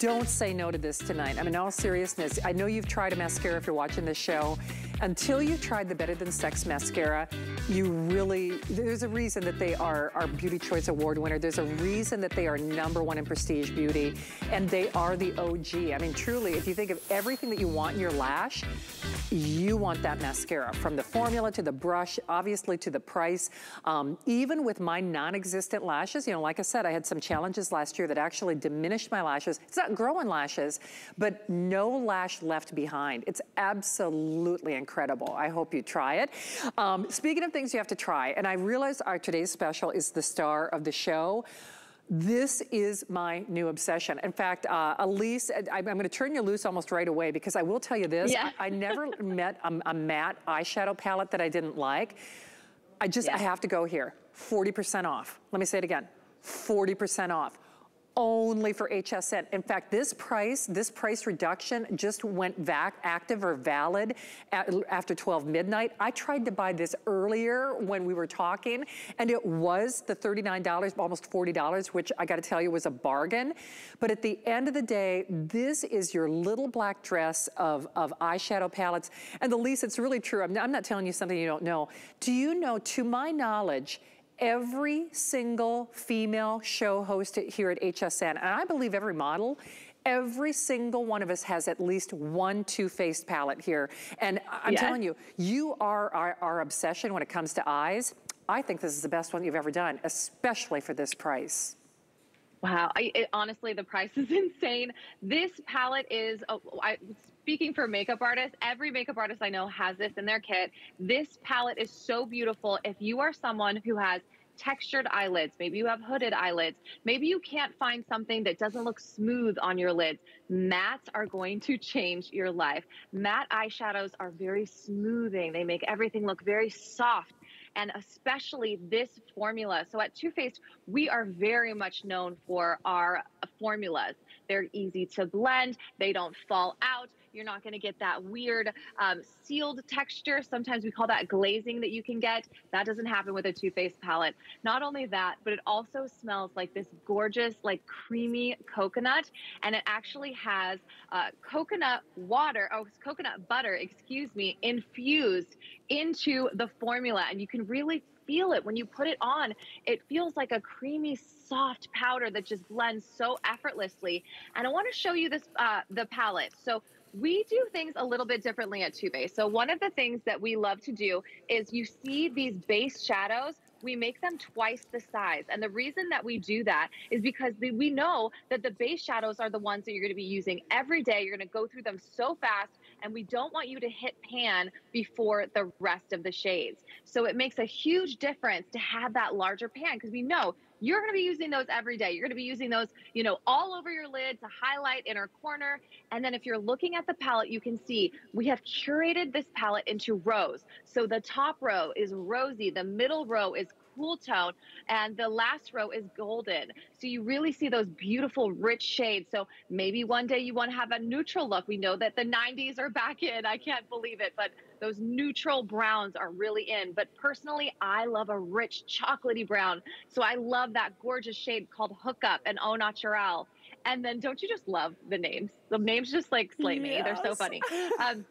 Don't say no to this tonight. I mean, all seriousness, I know you've tried a mascara if you're watching this show. Until you tried the Better Than Sex mascara, you really, there's a reason that they are our Beauty Choice Award winner. There's a reason that they are number one in prestige beauty, and they are the OG. I mean, truly, if you think of everything that you want in your lash, you want that mascara. From the formula to the brush, obviously to the price. Um, even with my non-existent lashes, you know, like I said, I had some challenges last year that actually diminished my lashes. It's not growing lashes, but no lash left behind. It's absolutely incredible. I hope you try it. Um, speaking of things you have to try, and I realize our today's special is the star of the show. This is my new obsession. In fact, uh, Elise, I, am going to turn you loose almost right away because I will tell you this. Yeah. I, I never <laughs> met a, a, matte eyeshadow palette that I didn't like. I just, yeah. I have to go here. 40% off. Let me say it again. 40% off only for HSN. In fact, this price, this price reduction just went back active or valid at, after 12 midnight. I tried to buy this earlier when we were talking, and it was the $39, almost $40, which I gotta tell you was a bargain. But at the end of the day, this is your little black dress of, of eyeshadow palettes. And the least, it's really true. I'm, I'm not telling you something you don't know. Do you know, to my knowledge, every single female show host here at HSN, and I believe every model, every single one of us has at least one Too Faced palette here. And I'm yes. telling you, you are our, our obsession when it comes to eyes. I think this is the best one you've ever done, especially for this price. Wow, I, it, honestly, the price is <laughs> insane. This palette is, oh, I, speaking for makeup artists, every makeup artist I know has this in their kit. This palette is so beautiful. If you are someone who has textured eyelids, maybe you have hooded eyelids, maybe you can't find something that doesn't look smooth on your lids, mattes are going to change your life. Matte eyeshadows are very smoothing. They make everything look very soft and especially this formula. So at Too Faced, we are very much known for our formulas. They're easy to blend. They don't fall out. You're not going to get that weird um, sealed texture. Sometimes we call that glazing that you can get. That doesn't happen with a Too Faced palette. Not only that, but it also smells like this gorgeous, like creamy coconut. And it actually has uh, coconut water, oh, coconut butter, excuse me, infused into the formula. And you can really feel it when you put it on. It feels like a creamy, soft powder that just blends so effortlessly. And I want to show you this, uh, the palette. So we do things a little bit differently at Too Faced. So one of the things that we love to do is you see these base shadows, we make them twice the size. And the reason that we do that is because we know that the base shadows are the ones that you're going to be using every day. You're going to go through them so fast and we don't want you to hit pan before the rest of the shades. So it makes a huge difference to have that larger pan because we know you're going to be using those every day. You're going to be using those, you know, all over your lid to highlight inner corner. And then if you're looking at the palette, you can see we have curated this palette into rows. So the top row is rosy, the middle row is cool tone, and the last row is golden. So you really see those beautiful, rich shades. So maybe one day you want to have a neutral look. We know that the 90s are back in. I can't believe it, but those neutral browns are really in. But personally, I love a rich chocolatey brown. So I love that gorgeous shade called Hookup and Au Naturel. And then don't you just love the names? The names just like slay me. Yes. They're so funny. Um,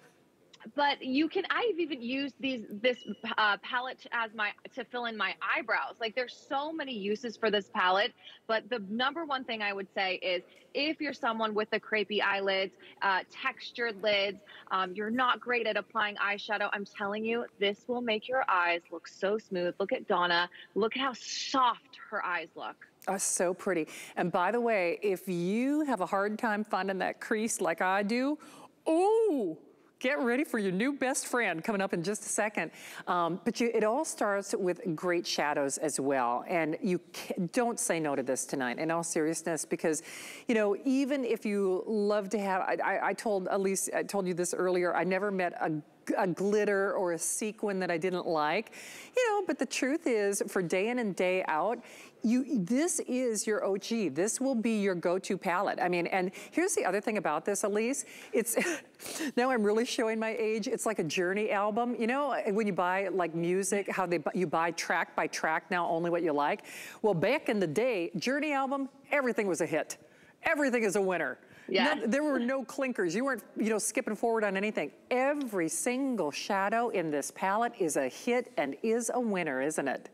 but you can i've even used these this uh, palette as my to fill in my eyebrows. Like there's so many uses for this palette but the number one thing i would say is if you're someone with the crepey eyelids uh, textured lids um, you're not great at applying eyeshadow i'm telling you this will make your eyes look so smooth. Look at donna. Look at how soft her eyes look. Oh, so pretty. And by the way, if you have a hard time finding that crease like I do, oh, Get ready for your new best friend coming up in just a second. Um, but you, it all starts with great shadows as well. And you don't say no to this tonight, in all seriousness, because, you know, even if you love to have, I, I, I told Elise, I told you this earlier, I never met a a glitter or a sequin that I didn't like. You know, but the truth is for day in and day out, you, this is your OG. This will be your go-to palette. I mean, and here's the other thing about this, Elise. It's, <laughs> now I'm really showing my age. It's like a journey album. You know, when you buy like music, how they you buy track by track now, only what you like. Well, back in the day, journey album, everything was a hit. Everything is a winner. Yeah. there were no clinkers. You weren't, you know, skipping forward on anything. Every single shadow in this palette is a hit and is a winner, isn't it?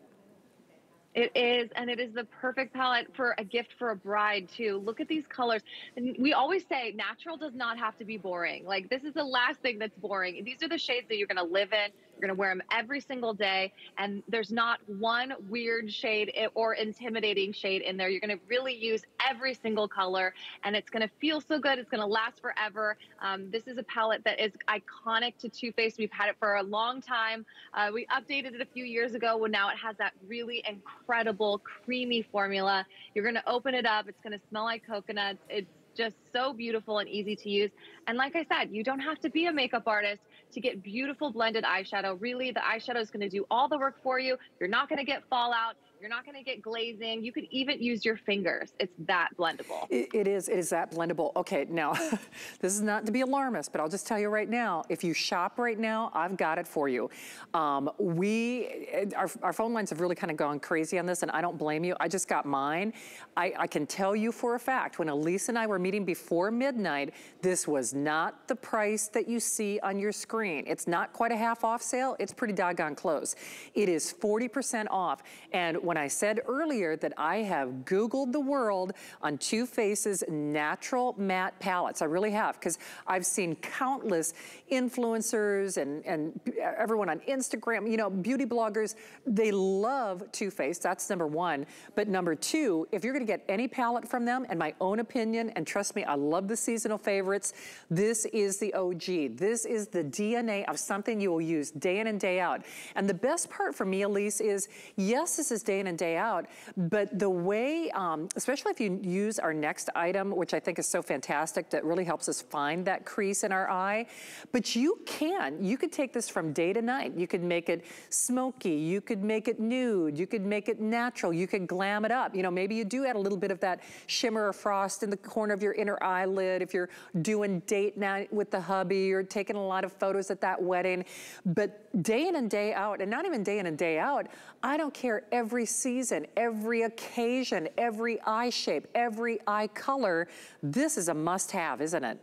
It is, and it is the perfect palette for a gift for a bride too. Look at these colors. And we always say natural does not have to be boring. Like this is the last thing that's boring. These are the shades that you're gonna live in. You're going to wear them every single day. And there's not one weird shade or intimidating shade in there. You're going to really use every single color and it's going to feel so good. It's going to last forever. Um, this is a palette that is iconic to Too Faced. We've had it for a long time. Uh, we updated it a few years ago when now it has that really incredible creamy formula. You're going to open it up. It's going to smell like coconuts. It's just so beautiful and easy to use. And like I said, you don't have to be a makeup artist to get beautiful blended eyeshadow. Really, the eyeshadow is going to do all the work for you. You're not going to get fallout. You're not going to get glazing. You could even use your fingers. It's that blendable. it, it is. It is that blendable. Okay, now, <laughs> this is not to be alarmist, but I'll just tell you right now, if you shop right now, I've got it for you. Um, we, our, our, phone lines have really kind of gone crazy on this, and I don't blame you. I just got mine. I, I can tell you for a fact, when Elise and I were meeting before midnight, this was not the price that you see on your screen. It's not quite a half off sale. It's pretty doggone close. It is 40% off. And when when I said earlier that I have Googled the world on Too Faced's natural matte palettes. I really have, because I've seen countless influencers and, and everyone on Instagram, you know, beauty bloggers, they love Too Faced, that's number one. But number two, if you're gonna get any palette from them, and my own opinion, and trust me, I love the seasonal favorites, this is the OG. This is the DNA of something you will use day in and day out. And the best part for me, Elise, is yes, this is day in and day out, but the way, um, especially if you use our next item, which I think is so fantastic, that really helps us find that crease in our eye, but you can, you could take this from day to night. You could make it smoky, you could make it nude, you could make it natural, you could glam it up. You know, maybe you do add a little bit of that shimmer or frost in the corner of your inner eyelid if you're doing date night with the hubby or taking a lot of photos at that wedding. But day in and day out, and not even day in and day out, I don't care every season, every occasion, every eye shape, every eye color. This is a must have, isn't it?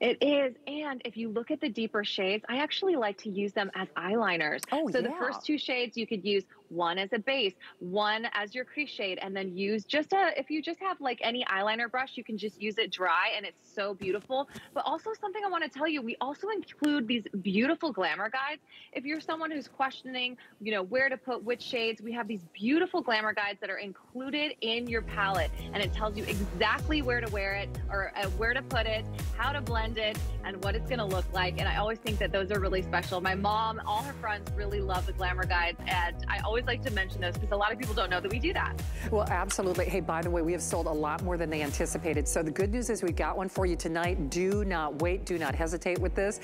It is. And if you look at the deeper shades, I actually like to use them as eyeliners. Oh, so yeah. the first two shades you could use one as a base, one as your crease shade, and then use just a, if you just have like any eyeliner brush, you can just use it dry and it's so beautiful. But also something I want to tell you, we also include these beautiful glamour guides. If you're someone who's questioning, you know, where to put which shades, we have these beautiful glamour guides that are included in your palette and it tells you exactly where to wear it or uh, where to put it, how to blend it, and what it's going to look like. And I always think that those are really special. My mom, all her friends really love the glamour guides and I always always like to mention those because a lot of people don't know that we do that. Well, absolutely. Hey, by the way, we have sold a lot more than they anticipated. So the good news is we've got one for you tonight. Do not wait. Do not hesitate with this.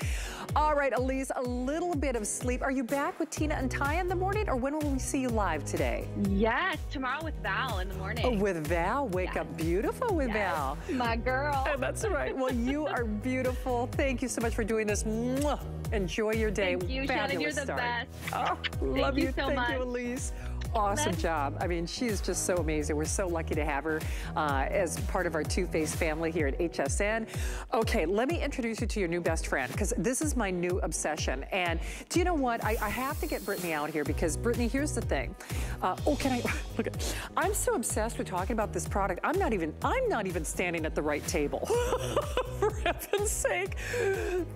All right, Elise, a little bit of sleep. Are you back with Tina and Ty in the morning or when will we see you live today? Yes, tomorrow with Val in the morning. Oh, with Val. Wake yes. up beautiful with yes. Val. My girl. Oh, <laughs> that's right. Well, you are beautiful. Thank you so much for doing this. Enjoy your day. Thank you, Fabulous Shannon. You're the start. best. Oh, Thank love you you. so Thank much. you, Elise awesome job. I mean, she's just so amazing. We're so lucky to have her uh, as part of our Too Faced family here at HSN. Okay, let me introduce you to your new best friend because this is my new obsession. And do you know what? I, I, have to get Brittney out here because Brittney, here's the thing. Uh, oh, can I, <laughs> look at, I'm so obsessed with talking about this product. I'm not even, I'm not even standing at the right table. <laughs> For heaven's sake.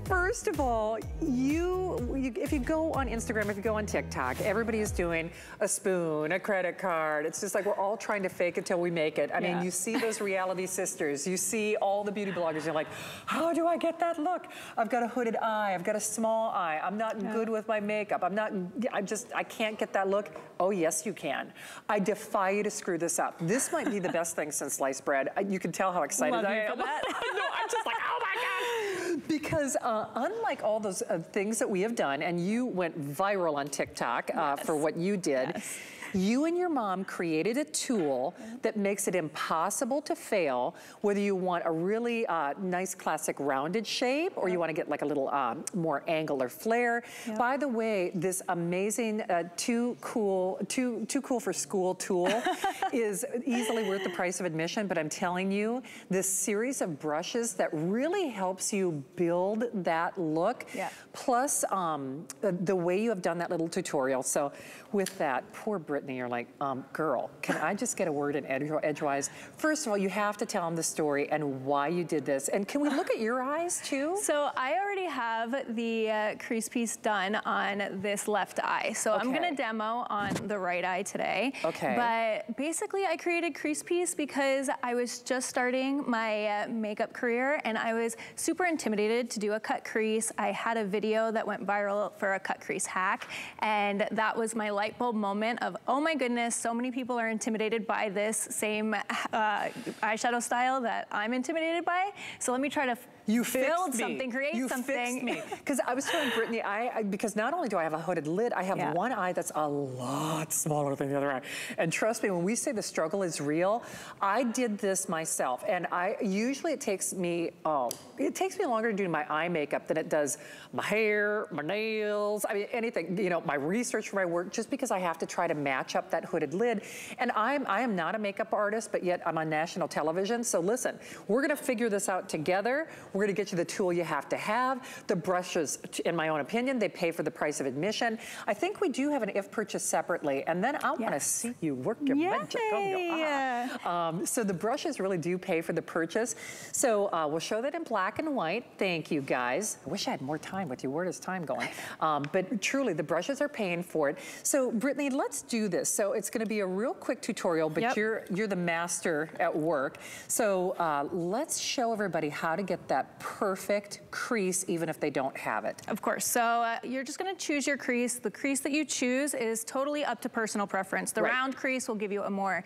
First of all, you, you, if you go on Instagram, if you go on TikTok, everybody is doing a spoon a credit card. It's just like we're all trying to fake it till we make it. I yeah. mean, you see those <laughs> reality sisters, you see all the beauty bloggers, you're like, how do I get that look? I've got a hooded eye, I've got a small eye, I'm not yeah. good with my makeup, I'm not, I just, I can't get that look. Oh, yes, you can. I defy you to screw this up. This might be the best thing since sliced bread. You can tell how excited Love I am. <laughs> no, I'm just like, oh my God. Because uh, unlike all those uh, things that we have done, and you went viral on TikTok uh, yes. for what you did, yes. You and your mom created a tool that makes it impossible to fail, whether you want a really uh, nice classic rounded shape or you want to get like a little um, more angular flare. Yep. By the way, this amazing uh, too cool, too, too cool for school tool <laughs> is easily worth the price of admission, but I'm telling you, this series of brushes that really helps you build that look, yeah. plus um, the, the way you have done that little tutorial. So with that, poor Brittney, you're like, um, girl, can I just get a word in edgewise? First of all, you have to tell them the story and why you did this. And can we look at your eyes too? <laughs> So I already have the uh, crease piece done on this left eye. So okay. I'm gonna demo on the right eye today. Okay. But basically I created crease piece because I was just starting my uh, makeup career and I was super intimidated to do a cut crease. I had a video that went viral for a cut crease hack and that was my light bulb moment of, oh my goodness, so many people are intimidated by this same uh, eyeshadow style that I'm intimidated by. So let me try to you build something, create you something. Me. <laughs> Because I was telling Brittany, I, I, because not only do I have a hooded lid, I have yeah. one eye that's a lot smaller than the other eye. And trust me, when we say the struggle is real, I did this myself. And I usually it takes me, oh, it takes me longer to do my eye makeup than it does my hair, my nails, I mean, anything, you know, my research for my work, just because I have to try to match up that hooded lid. And I'm, I am not a makeup artist, but yet I'm on national television. So listen, we're gonna figure this out together. We're gonna get you the tool you have to have. The brushes, in my own opinion, they pay for the price of admission. I think we do have an if purchase separately, and then I yes. wanna see you work your Yay. magic. Oh, ah. um, so the brushes really do pay for the purchase. So uh, we'll show that in black and white. Thank you, guys. I wish I had more time with you. Where does time going? Um, but truly, the brushes are paying for it. So Brittney, let's do this. So it's gonna be a real quick tutorial, but yep. you're, you're the master at work. So uh, let's show everybody how to get that perfect crease even if they don't have it. Of course. So uh, you're just going to choose your crease. The crease that you choose is totally up to personal preference. The right. round crease will give you a more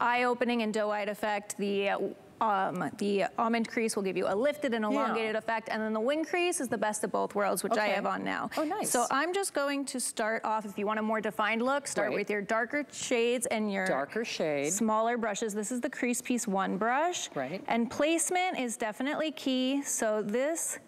eye-opening and doe-eyed effect. The uh, um, the almond crease will give you a lifted and elongated yeah. effect, and then the wing crease is the best of both worlds, which okay. I have on now. Oh, nice. So I'm just going to start off, if you want a more defined look, start right. with your darker shades and your darker shade. smaller brushes. This is the Crease Piece 1 brush. Right. And placement is definitely key. So this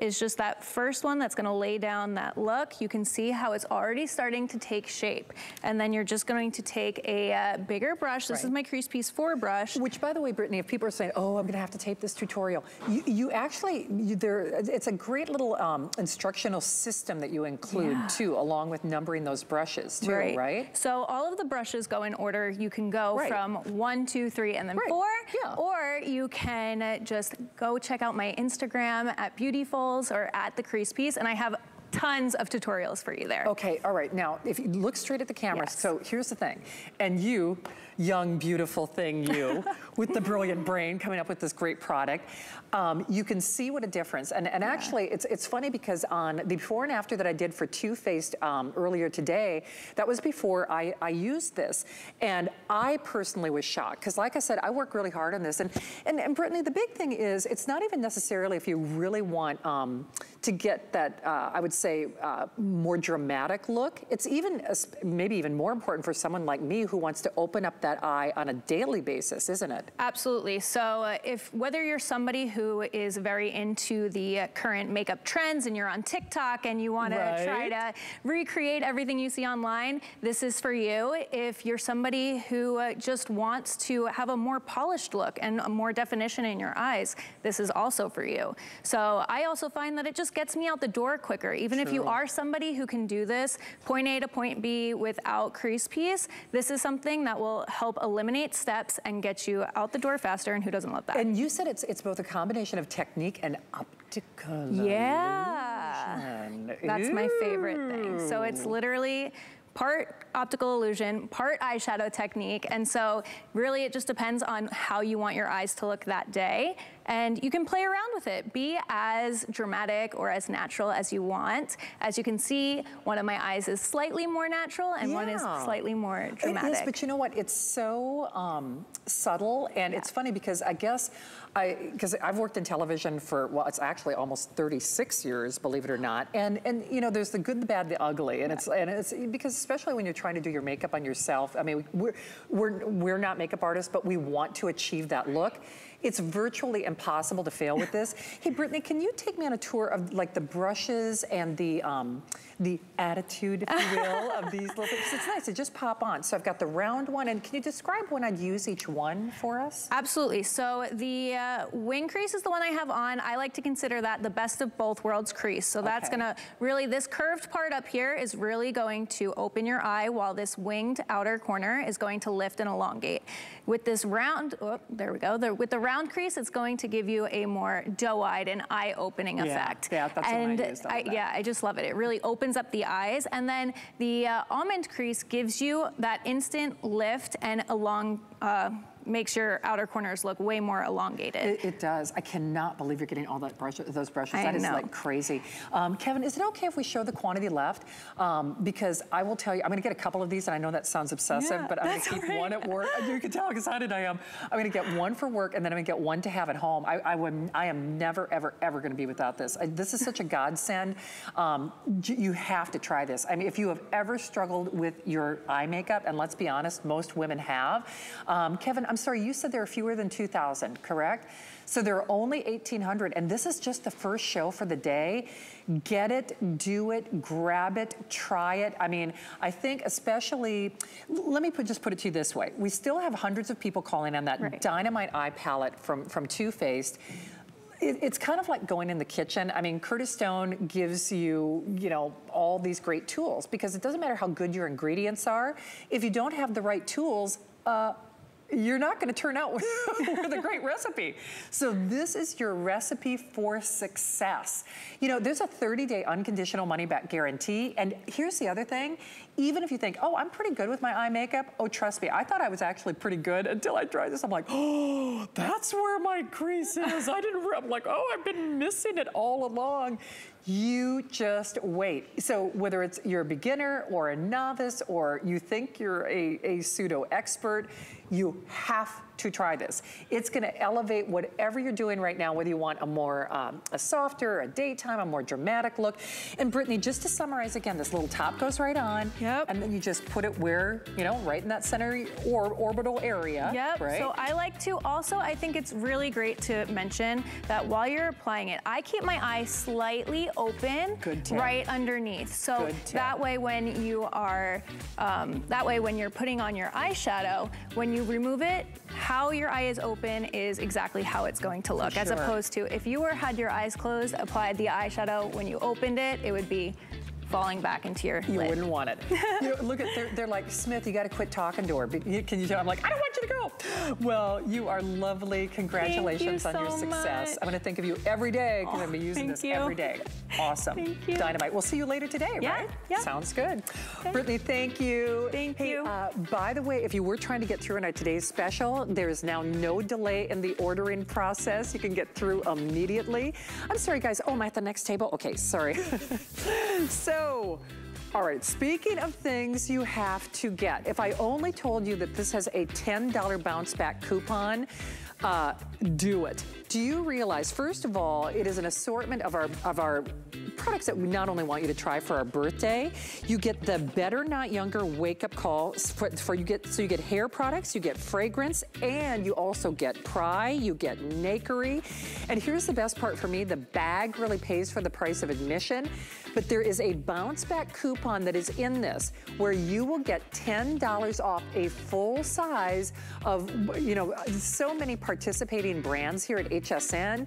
is just that first one that's gonna lay down that look. You can see how it's already starting to take shape. And then you're just going to take a uh, bigger brush. This right. is my Crease Piece 4 brush. Which, by the way, Brittney, if people are saying, oh, I'm gonna have to tape this tutorial, you, you actually, you, there, it's a great little um, instructional system that you include yeah. too, along with numbering those brushes too, right? right? So all of the brushes go in order. You can go right. from one, two, three, and then four. Yeah. Or you can just go check out my Instagram at Beautiful or at the crease piece and I have tons of tutorials for you there. Okay, all right. Now, if you look straight at the camera, yes. so here's the thing. And you, young, beautiful thing, you, <laughs> with the brilliant brain coming up with this great product, um, you can see what a difference. And, and yeah. actually, it's, it's funny because on the before and after that I did for Too Faced um, earlier today, that was before I, I used this. And I personally was shocked because like I said, I work really hard on this. And, and, and Brittney, the big thing is, it's not even necessarily if you really want um, to get that, uh, I would say, uh, more dramatic look. It's even, maybe even more important for someone like me who wants to open up that eye on a daily basis, isn't it? Absolutely. So uh, if whether you're somebody who is very into the uh, current makeup trends and you're on TikTok and you right. to try to recreate everything you see online, this is for you. If you're somebody who uh, just wants to have a more polished look and more definition in your eyes, this is also for you. So I also find that it just gets me out the door quicker. Even True. if you are somebody who can do this, point A to point B without crease piece, this is something that will help eliminate steps and get you out the door faster, and who doesn't love that? And you said it's, it's both a combination of technique and optical Yeah. Illusion. That's Ooh. my favorite thing. So it's literally part optical illusion, part eyeshadow technique. And so really it just depends on how you want your eyes to look that day. And you can play around with it. Be as dramatic or as natural as you want. As you can see, one of my eyes is slightly more natural and yeah. one is slightly more dramatic. It is, but you know what? It's so um, subtle. And yeah. it's funny because I guess I, because I've worked in television for, well, it's actually almost 36 years, believe it or not. And, and you know, there's the good, the bad, the ugly. And it's, and it's because especially when you're trying to do your makeup on yourself, I mean, we're, we're, we're not makeup artists, but we want to achieve that look. It's virtually impossible to fail with this. hey, Brittney, can you take me on a tour of like the brushes and the, um, the attitude, if you will, of these little things. It's nice to just pop on. So I've got the round one, and can you describe when I'd use each one for us? Absolutely. So the uh, wing crease is the one I have on. I like to consider that the best of both worlds crease. So that's okay. gonna really, this curved part up here is really going to open your eye while this winged outer corner is going to lift and elongate. With this round, oh, there we go. The, with the round crease, it's going to give you a more doe-eyed and eye-opening yeah, effect. Yeah, that's and what I used I, Yeah, I just love it. It really opens up the eyes. And then the uh, almond crease gives you that instant lift and a long, uh, makes your outer corners look way more elongated. It, it does. I cannot believe you're getting all that brush, those brushes. I that is know. like crazy. Um, Kevin, is it okay if we show the quantity left? Um, because I will tell you, I'm gonna get a couple of these, and I know that sounds obsessive, yeah, but I'm gonna keep right. one at work. You can tell how excited I am. I'm gonna get one for work, and then I'm gonna get one to have at home. I, I, would, I am never, ever, ever gonna be without this. I, this is such a godsend. Um, you have to try this. I mean, if you have ever struggled with your eye makeup, and let's be honest, most women have. Um, Kevin, I'm sorry, you said there are fewer than 2,000, correct? So there are only 1,800, and this is just the first show for the day. Get it, do it, grab it, try it. I mean, I think especially, let me put, just put it to you this way. We still have hundreds of people calling on that right. Dynamite Eye Palette from, from Too Faced it's kind of like going in the kitchen. I mean, Curtis Stone gives you, you know, all these great tools because it doesn't matter how good your ingredients are. If you don't have the right tools, uh, you're not gonna turn out with, <laughs> with, a great recipe. So this is your recipe for success. You know, there's a 30-day unconditional money-back guarantee. And here's the other thing. Even if you think, oh, I'm pretty good with my eye makeup, oh, trust me, I thought I was actually pretty good until I tried this. I'm like, oh, that's where my crease is. I didn't, I'm like, oh, I've been missing it all along. You just wait. So whether it's you're a beginner or a novice or you think you're a, a pseudo expert, you have to try this. It's gonna elevate whatever you're doing right now, whether you want a more, um, a softer, a daytime, a more dramatic look. And Brittney, just to summarize again, this little top goes right on. Yep. And then you just put it where, you know, right in that center or orbital area. Yep. Right? So I like to also, I think it's really great to mention that while you're applying it, I keep my eye slightly open right underneath. So that way when you are, um, that way when you're putting on your eyeshadow, when you remove it, how your eye is open is exactly how it's going to look, sure. as opposed to if you were had your eyes closed, applied the eyeshadow, when you opened it, it would be falling back into your You lid. wouldn't want it. <laughs> you know, look at, they're, they're like, Smith, you got to quit talking to her. Can you tell? I'm like, I don't want you to go. Well, you are lovely. Congratulations on so your success. Much. I'm going to think of you every day because oh, I'm going to be using this you. every day. Awesome. Thank you. Dynamite. We'll see you later today, yeah, right? Yeah. Sounds good. Okay. Brittney, thank you. Thank hey, you. Uh, by the way, if you were trying to get through in our today's special, there is now no delay in the ordering process. You can get through immediately. I'm sorry, guys. Oh, am I at the next table? Okay, sorry. <laughs> so, all right, speaking of things you have to get, if I only told you that this has a $10 bounce back coupon, uh, do it. Do you realize, first of all, it is an assortment of our, of our products that we not only want you to try for our birthday, you get the Better Not Younger wake up call for, for you get, so you get hair products, you get fragrance, and you also get PRAI, you get Nakery. And here's the best part for me, the bag really pays for the price of admission, but there is a bounce back coupon that is in this where you will get $10 off a full size of, you know, so many participating brands here at HSN.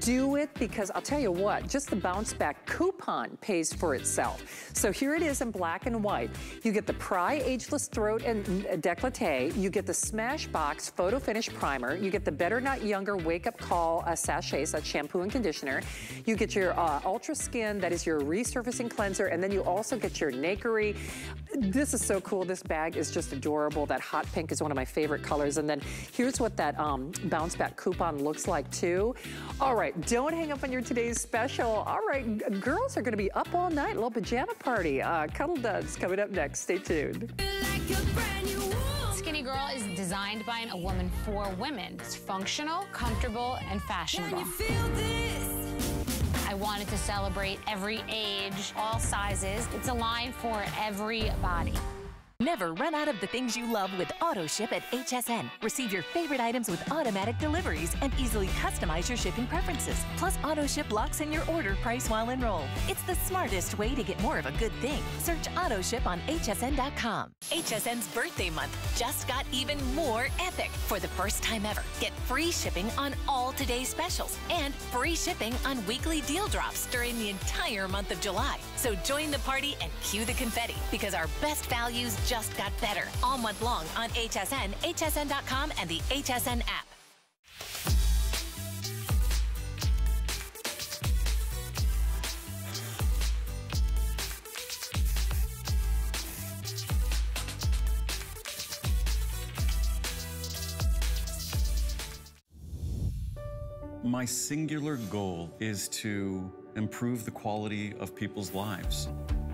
Do it because I'll tell you what, just the bounce back coupon pays for itself. So here it is in black and white. You get the PRAI Ageless Throat and Decollete. You get the Smashbox Photo Finish Primer. You get the Better Not Younger Wake Up Call uh, Sachets, that's shampoo and conditioner. You get your uh, Ultra Skin, that is your resurfacing cleanser. And then you also get your Nakery. This is so cool. This bag is just adorable. That hot pink is one of my favorite colors. And then here's what that um, bounce back coupon looks like too. All right, don't hang up on your today's special. All right, girls are gonna be up all night, a little pajama party. Uh, Cuddl Duds coming up next. Stay tuned. Skinnygirl is designed by a woman for women. It's functional, comfortable, and fashionable. I wanted to celebrate every age, all sizes. It's a line for every body. Never run out of the things you love with AutoShip at HSN. Receive your favorite items with automatic deliveries and easily customize your shipping preferences. Plus, AutoShip locks in your order price while enrolled. It's the smartest way to get more of a good thing. Search AutoShip on hsn.com. HSN's birthday month just got even more epic. For the first time ever, get free shipping on all today's specials and free shipping on weekly deal drops during the entire month of July. So join the party and cue the confetti because our best values just got better all month long on HSN, hsn.com, and the HSN app. My singular goal is to improve the quality of people's lives.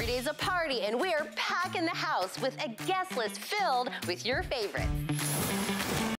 Every day's a party, and we're packing the house with a guest list filled with your favorites.